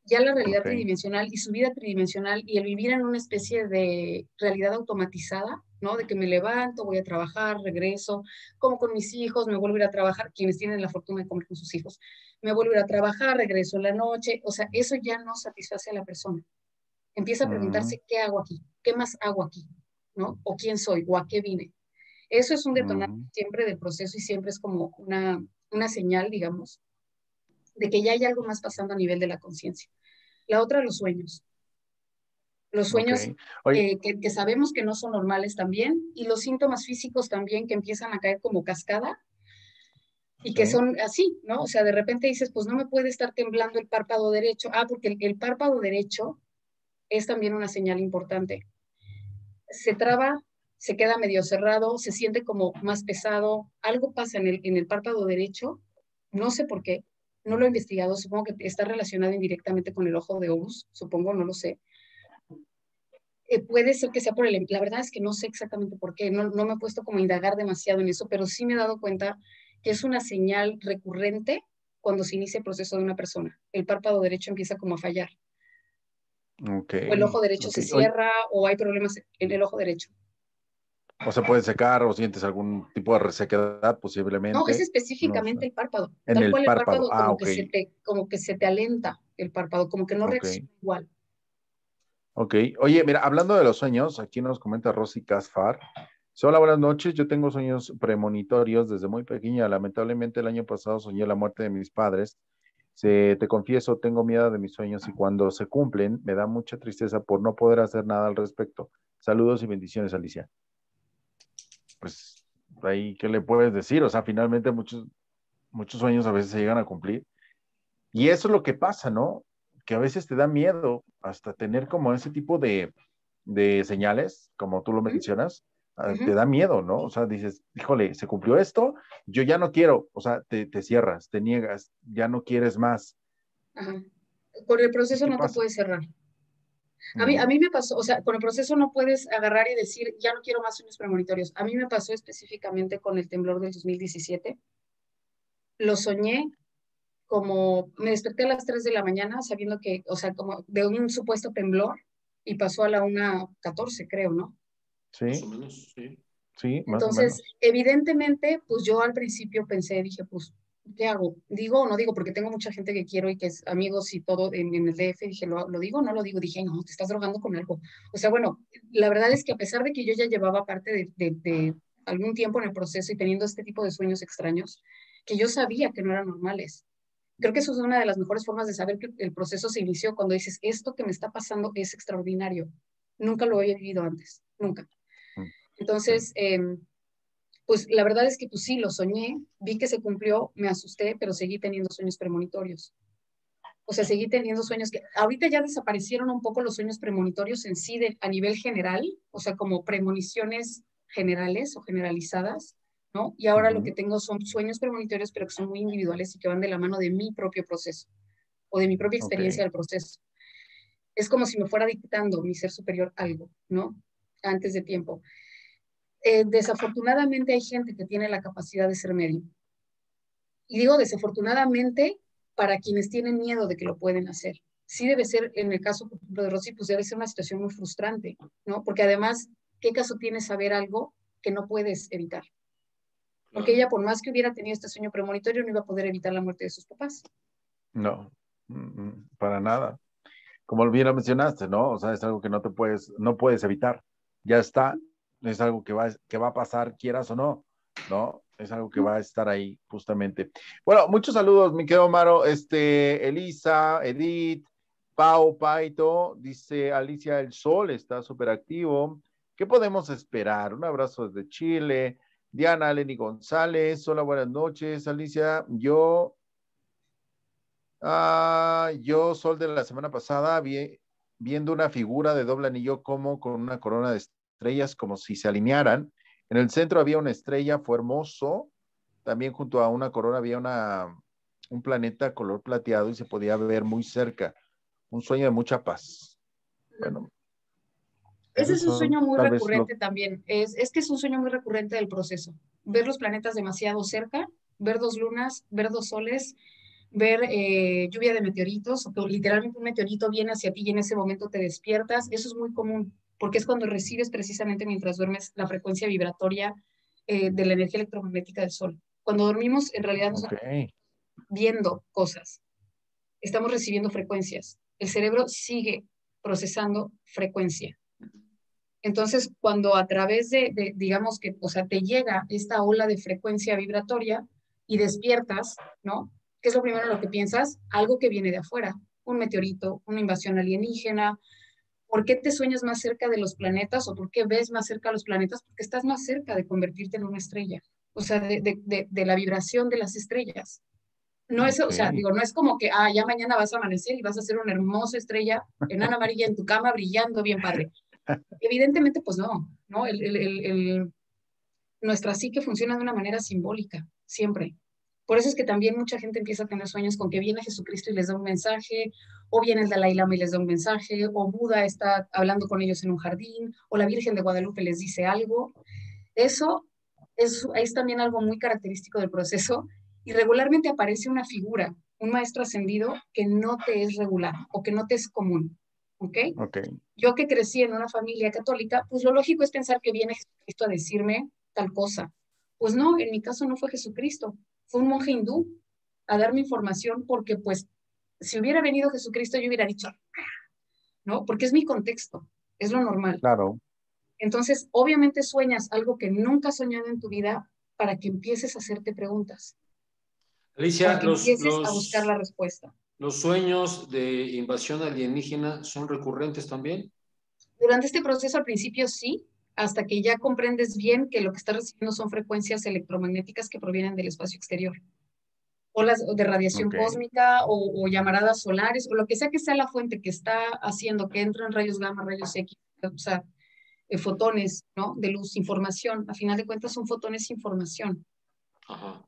Ya la realidad tridimensional y su vida tridimensional y el vivir en una especie de realidad automatizada, ¿no? De que me levanto, voy a trabajar, regreso, como con mis hijos, me vuelvo a ir a trabajar, quienes tienen la fortuna de comer con sus hijos, me vuelvo a ir a trabajar, regreso en la noche, o sea, eso ya no satisface a la persona. Empieza a preguntarse qué hago aquí, qué más hago aquí, ¿no? O quién soy, o a qué vine. Eso es un detonante siempre del proceso y siempre es como una, una señal, digamos, de que ya hay algo más pasando a nivel de la conciencia. La otra, los sueños. Los sueños que, que, sabemos que no son normales también y los síntomas físicos también que empiezan a caer como cascada y que son así, ¿no? O sea, de repente dices, pues no me puede estar temblando el párpado derecho. Ah, porque el, el párpado derecho es también una señal importante. Se traba se queda medio cerrado, se siente como más pesado, algo pasa en el, en el párpado derecho, no sé por qué, no lo he investigado, supongo que está relacionado indirectamente con el ojo de Horus, supongo, no lo sé. Eh, puede ser que sea por el, la verdad es que no sé exactamente por qué, no, no me he puesto como a indagar demasiado en eso, pero sí me he dado cuenta que es una señal recurrente cuando se inicia el proceso de una persona. El párpado derecho empieza como a fallar. Okay. O el ojo derecho se cierra o hay problemas en el ojo derecho. O se puede secar o sientes algún tipo de resequedad posiblemente. No, es específicamente el párpado. En el, párpado. ah, como, que se te, como que se te alenta el párpado, como que no reacciona igual. Ok. Oye, mira, hablando de los sueños, aquí nos comenta Rosy Casfar. Hola, buenas noches. Yo tengo sueños premonitorios desde muy pequeña. Lamentablemente el año pasado soñé la muerte de mis padres. Se, te confieso, tengo miedo de mis sueños y cuando se cumplen me da mucha tristeza por no poder hacer nada al respecto. Saludos y bendiciones, Alicia pues ahí, ¿qué le puedes decir? O sea, finalmente muchos, muchos sueños a veces se llegan a cumplir. Y eso es lo que pasa, ¿no? Que a veces te da miedo hasta tener como ese tipo de, de señales, como tú lo mencionas, ah, te da miedo, ¿no? O sea, dices, híjole, se cumplió esto, yo ya no quiero, o sea, te, te cierras, te niegas, ya no quieres más. Ajá. Por el proceso no te puedes cerrar. A mí, a mí me pasó, o sea, con el proceso no puedes agarrar y decir, ya no quiero más sueños premonitorios. A mí me pasó específicamente con el temblor del 2017. Lo soñé como, me desperté a las 3 de la mañana sabiendo que, o sea, como de un supuesto temblor y pasó a la 1.14, creo, ¿no? Sí. Más o menos, sí. Sí, más Entonces, o menos. evidentemente, pues yo al principio pensé, dije, pues ¿qué hago? ¿Digo o no digo? Porque tengo mucha gente que quiero y que es amigos y todo en, el DF. Dije, ¿lo, ¿lo, digo o no lo digo? Dije, no, te estás drogando con algo. O sea, bueno, la verdad es que a pesar de que yo ya llevaba parte de, de, algún tiempo en el proceso y teniendo este tipo de sueños extraños, que yo sabía que no eran normales. Creo que eso es una de las mejores formas de saber que el proceso se inició cuando dices, esto que me está pasando es extraordinario. Nunca lo había vivido antes, nunca. Mm. Entonces, em, pues la verdad es que pues sí, lo soñé, vi que se cumplió, me asusté, pero seguí teniendo sueños premonitorios. O sea, seguí teniendo sueños que ahorita ya desaparecieron un poco los sueños premonitorios en sí de, a nivel general, o sea, como premoniciones generales o generalizadas, ¿no? Y ahora lo que tengo son sueños premonitorios, pero que son muy individuales y que van de la mano de mi propio proceso o de mi propia experiencia del proceso. Es como si me fuera dictando mi ser superior algo, ¿no? Antes de tiempo. Eh, desafortunadamente hay gente que tiene la capacidad de ser medio. Y digo desafortunadamente para quienes tienen miedo de que lo pueden hacer. Sí debe ser, en el caso, por ejemplo, de Rosy, pues debe ser una situación muy frustrante, ¿no? Porque además, ¿qué caso tiene saber algo que no puedes evitar? Porque ella, por más que hubiera tenido este sueño premonitorio, no iba a poder evitar la muerte de sus papás. No, mm, mm, para nada. Como bien lo mencionaste, ¿no? O sea, es algo que no te puedes, no puedes evitar. Ya está, es algo que va, que va a pasar, quieras o no, ¿no? Es algo que va a estar ahí, justamente. Bueno, muchos saludos, mi querido Maro, este, Elisa, Edith, Pau, Paito, dice Alicia, el sol está súper activo. ¿Qué podemos esperar? Un abrazo desde Chile. Diana Lenny González, hola, buenas noches, Alicia. Yo, ah, yo, Sol de la semana pasada, vi, viendo una figura de doble anillo como con una corona de estrellas, como si se alinearan. En el centro había una estrella, fue hermoso. También junto a una corona había una, un planeta color plateado y se podía ver muy cerca. Un sueño de mucha paz. Bueno, ese es un sueño muy recurrente también. Es, es que es un sueño muy recurrente del proceso. Ver los planetas demasiado cerca, ver dos lunas, ver dos soles, ver eh, lluvia de meteoritos, o literalmente un meteorito viene hacia ti y en ese momento te despiertas. Eso es muy común, porque es cuando recibes precisamente mientras duermes la frecuencia vibratoria eh, de la energía electromagnética del Sol. Cuando dormimos, en realidad nos estamos viendo cosas, estamos recibiendo frecuencias. El cerebro sigue procesando frecuencia. Entonces, cuando a través de, digamos que, o sea, te llega esta ola de frecuencia vibratoria y despiertas, ¿no? ¿Qué es lo primero en lo que piensas? Algo que viene de afuera, un meteorito, una invasión alienígena. ¿Por qué te sueñas más cerca de los planetas o por qué ves más cerca a los planetas? Porque estás más cerca de convertirte en una estrella, o sea, de, la vibración de las estrellas. No es, o sea, digo, no es como que, ah, ya mañana vas a amanecer y vas a ser una hermosa estrella enana amarilla en tu cama brillando bien padre. Evidentemente, pues no, ¿no? El, nuestra psique funciona de una manera simbólica, siempre. Por eso es que también mucha gente empieza a tener sueños con que viene Jesucristo y les da un mensaje, o viene el Dalai Lama y les da un mensaje, o Buda está hablando con ellos en un jardín, o la Virgen de Guadalupe les dice algo. Eso es, es también algo muy característico del proceso y regularmente aparece una figura, un maestro ascendido que no te es regular o que no te es común. ¿ok? Yo que crecí en una familia católica, pues lo lógico es pensar que viene Jesucristo a decirme tal cosa. Pues no, en mi caso no fue Jesucristo, fue un monje hindú a darme información porque pues si hubiera venido Jesucristo yo hubiera dicho, ¿no? Porque es mi contexto, es lo normal. Claro. Entonces, obviamente sueñas algo que nunca has soñado en tu vida para que empieces a hacerte preguntas. Alicia, para que empieces a buscar la respuesta. ¿Los sueños de invasión alienígena son recurrentes también? Durante este proceso al principio sí, hasta que ya comprendes bien que lo que estás recibiendo son frecuencias electromagnéticas que provienen del espacio exterior. O las de radiación cósmica o, llamaradas solares o lo que sea que sea la fuente que está haciendo que entren rayos gamma, rayos X, o sea, eh, fotones, ¿no? De luz, información. A final de cuentas son fotones información. Ajá.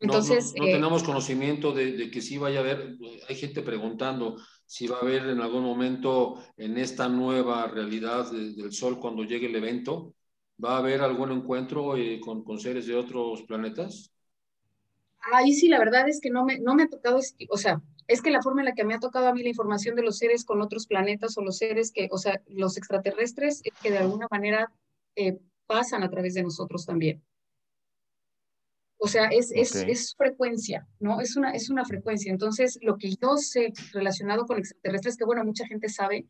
Entonces, no, eh, tenemos conocimiento de, que sí vaya a haber, hay gente preguntando si va a haber en algún momento en esta nueva realidad del Sol cuando llegue el evento, ¿va a haber algún encuentro eh, con, con, seres de otros planetas? Ahí sí, la verdad es que no me, no me ha tocado, o sea, es que la forma en la que me ha tocado a mí la información de los seres con otros planetas o los seres que, o sea, los extraterrestres, que de alguna manera eh, pasan a través de nosotros también. O sea, es, es, frecuencia, ¿no? Es una, es una frecuencia. Entonces, lo que yo sé relacionado con extraterrestres, que bueno, mucha gente sabe,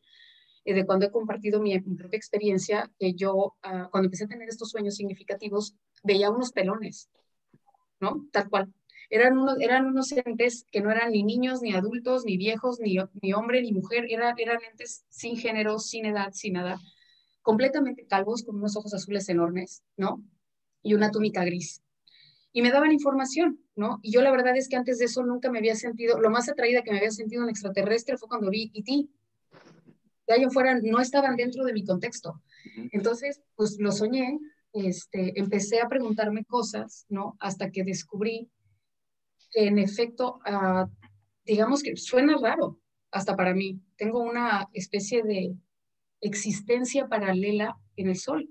eh, de cuando he compartido mi, propia experiencia, que yo, ah, cuando empecé a tener estos sueños significativos, veía unos pelones, ¿no? Tal cual. Eran unos, eran unos entes que no eran ni niños, ni adultos, ni viejos, ni, ni hombre, ni mujer, eran, eran entes sin género, sin edad, sin nada, completamente calvos, con unos ojos azules enormes, ¿no? Y una túnica gris. Y me daban información, ¿no? Y yo la verdad es que antes de eso nunca me había sentido, lo más atraída que me había sentido un extraterrestre fue cuando vi E.T. De ahí en fuera no estaban dentro de mi contexto. Entonces, pues lo soñé, este, empecé a preguntarme cosas, ¿no? Hasta que descubrí que en efecto, ah, digamos que suena raro, hasta para mí. Tengo una especie de existencia paralela en el Sol.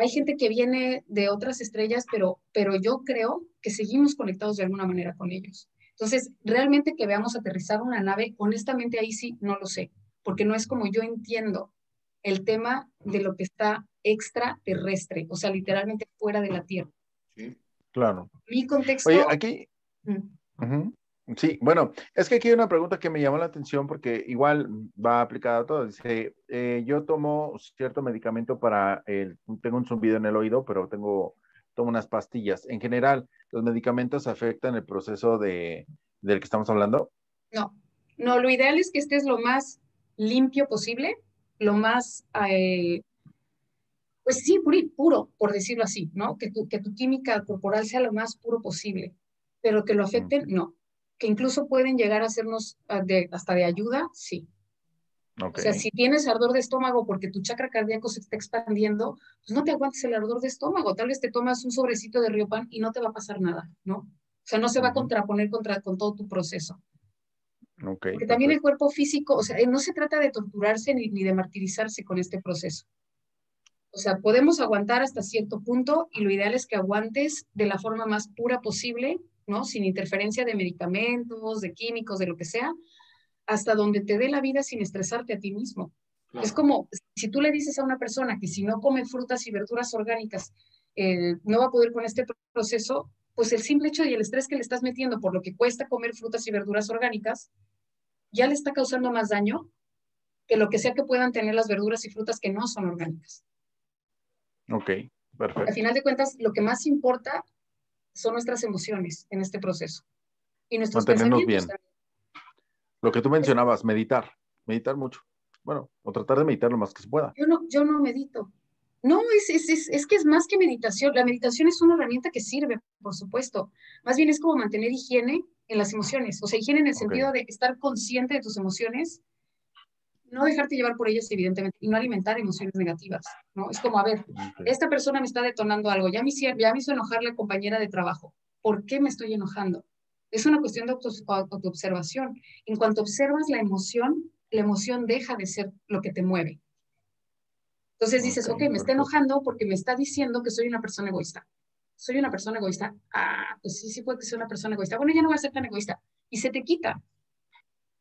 Hay gente que viene de otras estrellas, pero, pero yo creo que seguimos conectados de alguna manera con ellos. Entonces, realmente que veamos aterrizar una nave, honestamente ahí sí no lo sé, porque no es como yo entiendo el tema de lo que está extraterrestre, o sea, literalmente fuera de la Tierra. Sí, claro. Mi contexto... Oye, aquí... Mm. Sí, bueno, es que aquí hay una pregunta que me llamó la atención porque igual va aplicada a todo. Dice, eh, yo tomo cierto medicamento para el, tengo un zumbido en el oído, pero tengo, tomo unas pastillas. En general, ¿los medicamentos afectan el proceso de, del que estamos hablando? No, no, lo ideal es que estés lo más limpio posible, lo más, eh, pues sí, puro, puro, por decirlo así, ¿no? Que tu, que tu química corporal sea lo más puro posible, pero que lo afecten, no que incluso pueden llegar a hacernos ah, hasta de ayuda, sí. O sea, si tienes ardor de estómago porque tu chakra cardíaco se está expandiendo, pues no te aguantes el ardor de estómago. Tal vez te tomas un sobrecito de Riopan y no te va a pasar nada, ¿no? O sea, no se va a contraponer contra, con todo tu proceso. Okay, porque también el cuerpo físico, o sea, no se trata de torturarse ni, ni de martirizarse con este proceso. O sea, podemos aguantar hasta cierto punto y lo ideal es que aguantes de la forma más pura posible ¿no? Sin interferencia de medicamentos, de químicos, de lo que sea, hasta donde te dé la vida sin estresarte a ti mismo. Es como si tú le dices a una persona que si no come frutas y verduras orgánicas eh, no va a poder con este proceso, pues el simple hecho y el estrés que le estás metiendo por lo que cuesta comer frutas y verduras orgánicas ya le está causando más daño que lo que sea que puedan tener las verduras y frutas que no son orgánicas. Ok, perfecto. Al final de cuentas, lo que más importa son nuestras emociones en este proceso. Y nuestros Mantenernos bien. Lo que tú mencionabas, meditar, meditar mucho. Bueno, o tratar de meditar lo más que se pueda. Yo no, yo no medito. No, es, es, es, que es más que meditación. La meditación es una herramienta que sirve, por supuesto. Más bien es como mantener higiene en las emociones. O sea, higiene en el sentido de estar consciente de tus emociones no dejarte llevar por ellas, evidentemente, y no alimentar emociones negativas, ¿no? Es como, a ver, esta persona me está detonando algo, ya me, ya me hizo enojar la compañera de trabajo, ¿por qué me estoy enojando? Es una cuestión de autoobservación. En cuanto observas la emoción, la emoción deja de ser lo que te mueve. Entonces dices, ok, me está enojando porque me está diciendo que soy una persona egoísta. ¿Soy una persona egoísta? Ah, pues sí, sí puede que sea una persona egoísta. Bueno, ya no voy a ser tan egoísta. Y se te quita.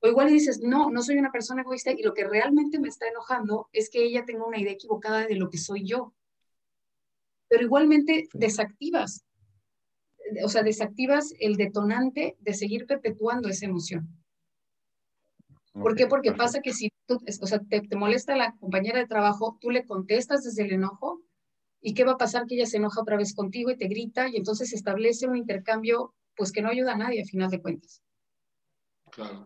O igual dices, no, no soy una persona egoísta y lo que realmente me está enojando es que ella tenga una idea equivocada de lo que soy yo. Pero igualmente desactivas, o sea, desactivas el detonante de seguir perpetuando esa emoción. ¿Por qué? Porque pasa que si tú, o sea, te, te, molesta la compañera de trabajo, tú le contestas desde el enojo, ¿y qué va a pasar? Que ella se enoja otra vez contigo y te grita, y entonces se establece un intercambio, pues que no ayuda a nadie a final de cuentas. Claro.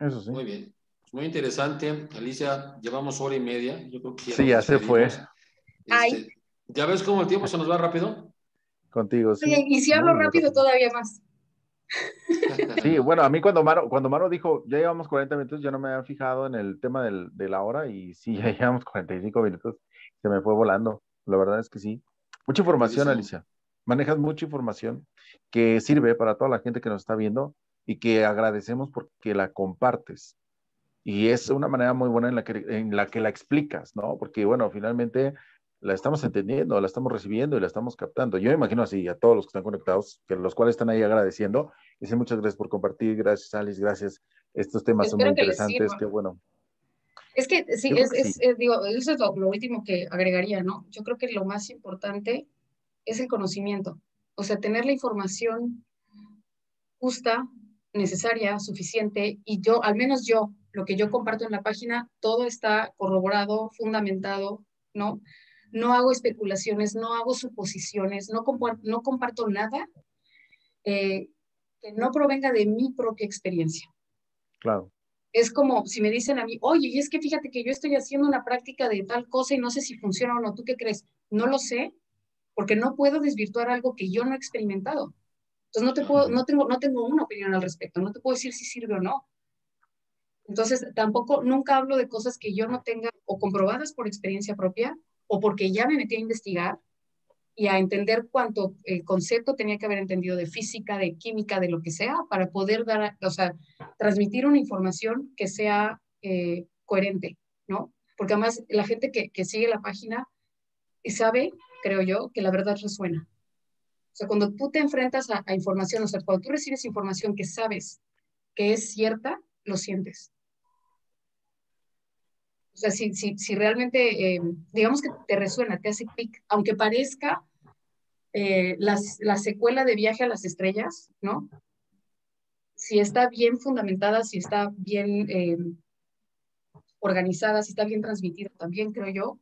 Eso sí. Muy bien. Muy interesante. Alicia, llevamos hora y media. Yo creo que ya sí, ya se fue. Este, ¿Ya ves cómo el tiempo se nos va rápido? Contigo, sí. y si hablo rápido, todavía más. Sí, bueno, a mí cuando Maro, cuando Maro dijo, ya llevamos 40 minutos, yo no me había fijado en el tema del, de la hora y sí, ya llevamos 45 minutos. Se me fue volando. La verdad es que sí. Mucha información, Alicia. Manejas mucha información que sirve para toda la gente que nos está viendo y que agradecemos porque la compartes. Y es una manera muy buena en la, que, en la que la explicas, ¿no? Porque, bueno, finalmente la estamos entendiendo, la estamos recibiendo y la estamos captando. Yo me imagino así a todos los que están conectados, que los cuales están ahí agradeciendo. Y muchas gracias por compartir, gracias Alice, gracias. Estos temas son muy interesantes, qué bueno. Es que sí, es, digo, eso es lo, lo, último que agregaría, ¿no? Yo creo que lo más importante es el conocimiento, o sea, tener la información justa, necesaria, suficiente, y yo, al menos yo, lo que yo comparto en la página, todo está corroborado, fundamentado, ¿no? No hago especulaciones, no hago suposiciones, no comparto, no comparto nada eh, que no provenga de mi propia experiencia. Claro. Es como si me dicen a mí, oye, y es que fíjate que yo estoy haciendo una práctica de tal cosa y no sé si funciona o no, ¿tú qué crees? No lo sé, porque no puedo desvirtuar algo que yo no he experimentado. Entonces no, te puedo, no, tengo, no tengo una opinión al respecto, no te puedo decir si sirve o no. Entonces tampoco, nunca hablo de cosas que yo no tenga o comprobadas por experiencia propia o porque ya me metí a investigar y a entender cuánto el eh, concepto tenía que haber entendido de física, de química, de lo que sea, para poder dar, o sea, transmitir una información que sea eh, coherente, ¿no? Porque además la gente que, que sigue la página sabe, creo yo, que la verdad resuena. O sea, cuando tú te enfrentas a, información, o sea, cuando tú recibes información que sabes que es cierta, lo sientes. O sea, si, si, si realmente, eh, digamos que te resuena, te hace clic, aunque parezca eh, la, la, secuela de Viaje a las Estrellas, ¿no? Si está bien fundamentada, si está bien eh, organizada, si está bien transmitida también, creo yo,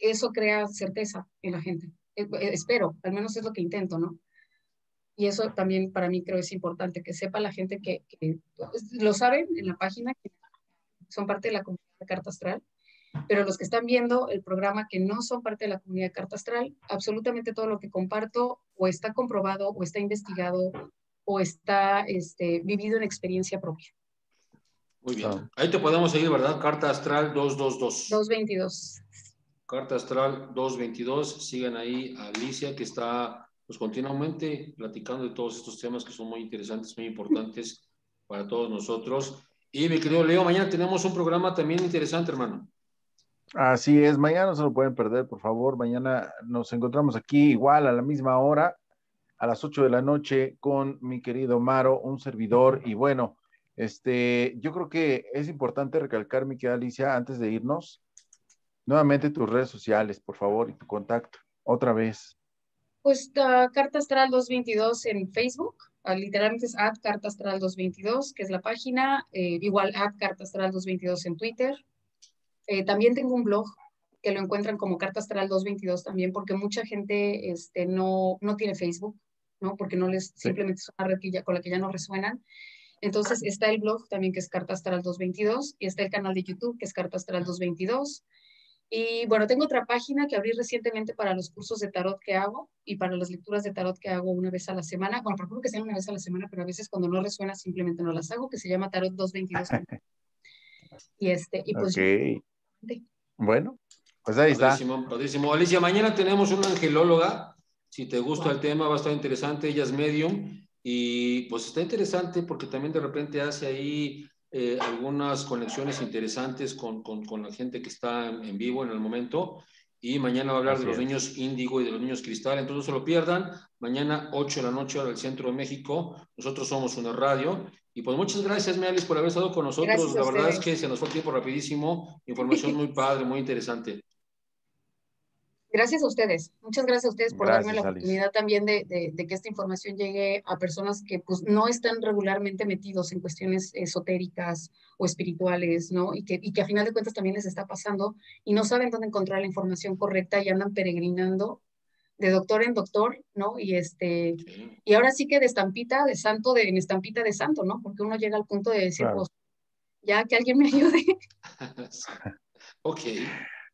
eso crea certeza en la gente. Espero, al menos es lo que intento, ¿no? Y eso también para mí creo es importante, que sepa la gente que, que lo saben en la página, que son parte de la comunidad de Carta Astral, pero los que están viendo el programa que no son parte de la comunidad de Carta Astral, absolutamente todo lo que comparto o está comprobado o está investigado o está este, vivido en experiencia propia. Muy bien. Ahí te podemos seguir, ¿verdad? Carta Astral 222. 222. Carta Astral 222. Sigan ahí a Alicia, que está pues, continuamente platicando de todos estos temas que son muy interesantes, muy importantes para todos nosotros. Y mi querido Leo, mañana tenemos un programa también interesante, hermano. Así es, mañana no se lo pueden perder, por favor. Mañana nos encontramos aquí igual a la misma hora, a las 8 de la noche, con mi querido Maro, un servidor. Y bueno, este, yo creo que es importante recalcar, mi querida Alicia, antes de irnos, nuevamente tus redes sociales, por favor, y tu contacto, otra vez. Pues uh, Carta Astral 222 en Facebook, uh, literalmente es at Carta Astral 222, que es la página, eh, igual at Carta Astral 222 en Twitter, eh, también tengo un blog que lo encuentran como Carta Astral 222 también, porque mucha gente este, no, no tiene Facebook, ¿no? Porque no les, simplemente es una red con la que ya no resuenan. Entonces está el blog también que es Carta Astral 222 y está el canal de YouTube que es Carta Astral 222. Y bueno, tengo otra página que abrí recientemente para los cursos de tarot que hago y para las lecturas de tarot que hago una vez a la semana. Bueno, procuro que sean una vez a la semana, pero a veces cuando no resuena simplemente no las hago, que se llama Tarot 222. y este, y pues bueno, pues ahí está. Padrísimo. Alicia, mañana tenemos una angelóloga. Si te gusta el tema, va a estar interesante. Ella es medium y pues está interesante porque también de repente hace ahí eh, algunas conexiones interesantes con, con, con, la gente que está en, vivo en el momento. Y mañana va a hablar de los niños índigo y de los niños cristal. Entonces no se lo pierdan. Mañana, 8 de la noche, al centro de México. Nosotros somos una radio y pues muchas gracias, Mealis, por haber estado con nosotros. La verdad es que se nos fue el tiempo rapidísimo. Información muy padre, muy interesante. Gracias a ustedes. Muchas gracias a ustedes por darme la oportunidad también de, que esta información llegue a personas que pues no están regularmente metidos en cuestiones esotéricas o espirituales, ¿no? Y que, y que a final de cuentas también les está pasando y no saben dónde encontrar la información correcta y andan peregrinando de doctor en doctor, ¿no? Y este, y ahora sí que de estampita de santo, de, en estampita de santo, ¿no? Porque uno llega al punto de decir, pues, ya que alguien me ayude. ok,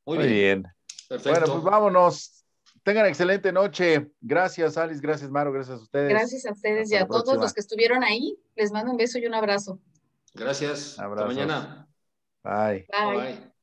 muy, bien. Perfecto. Bueno, pues vámonos. Tengan excelente noche. Gracias, Alice. Gracias, Maro. Gracias a ustedes. Gracias a ustedes y a todos los que estuvieron ahí. Les mando un beso y un abrazo. Gracias. Hasta mañana. Bye. Bye. Bye.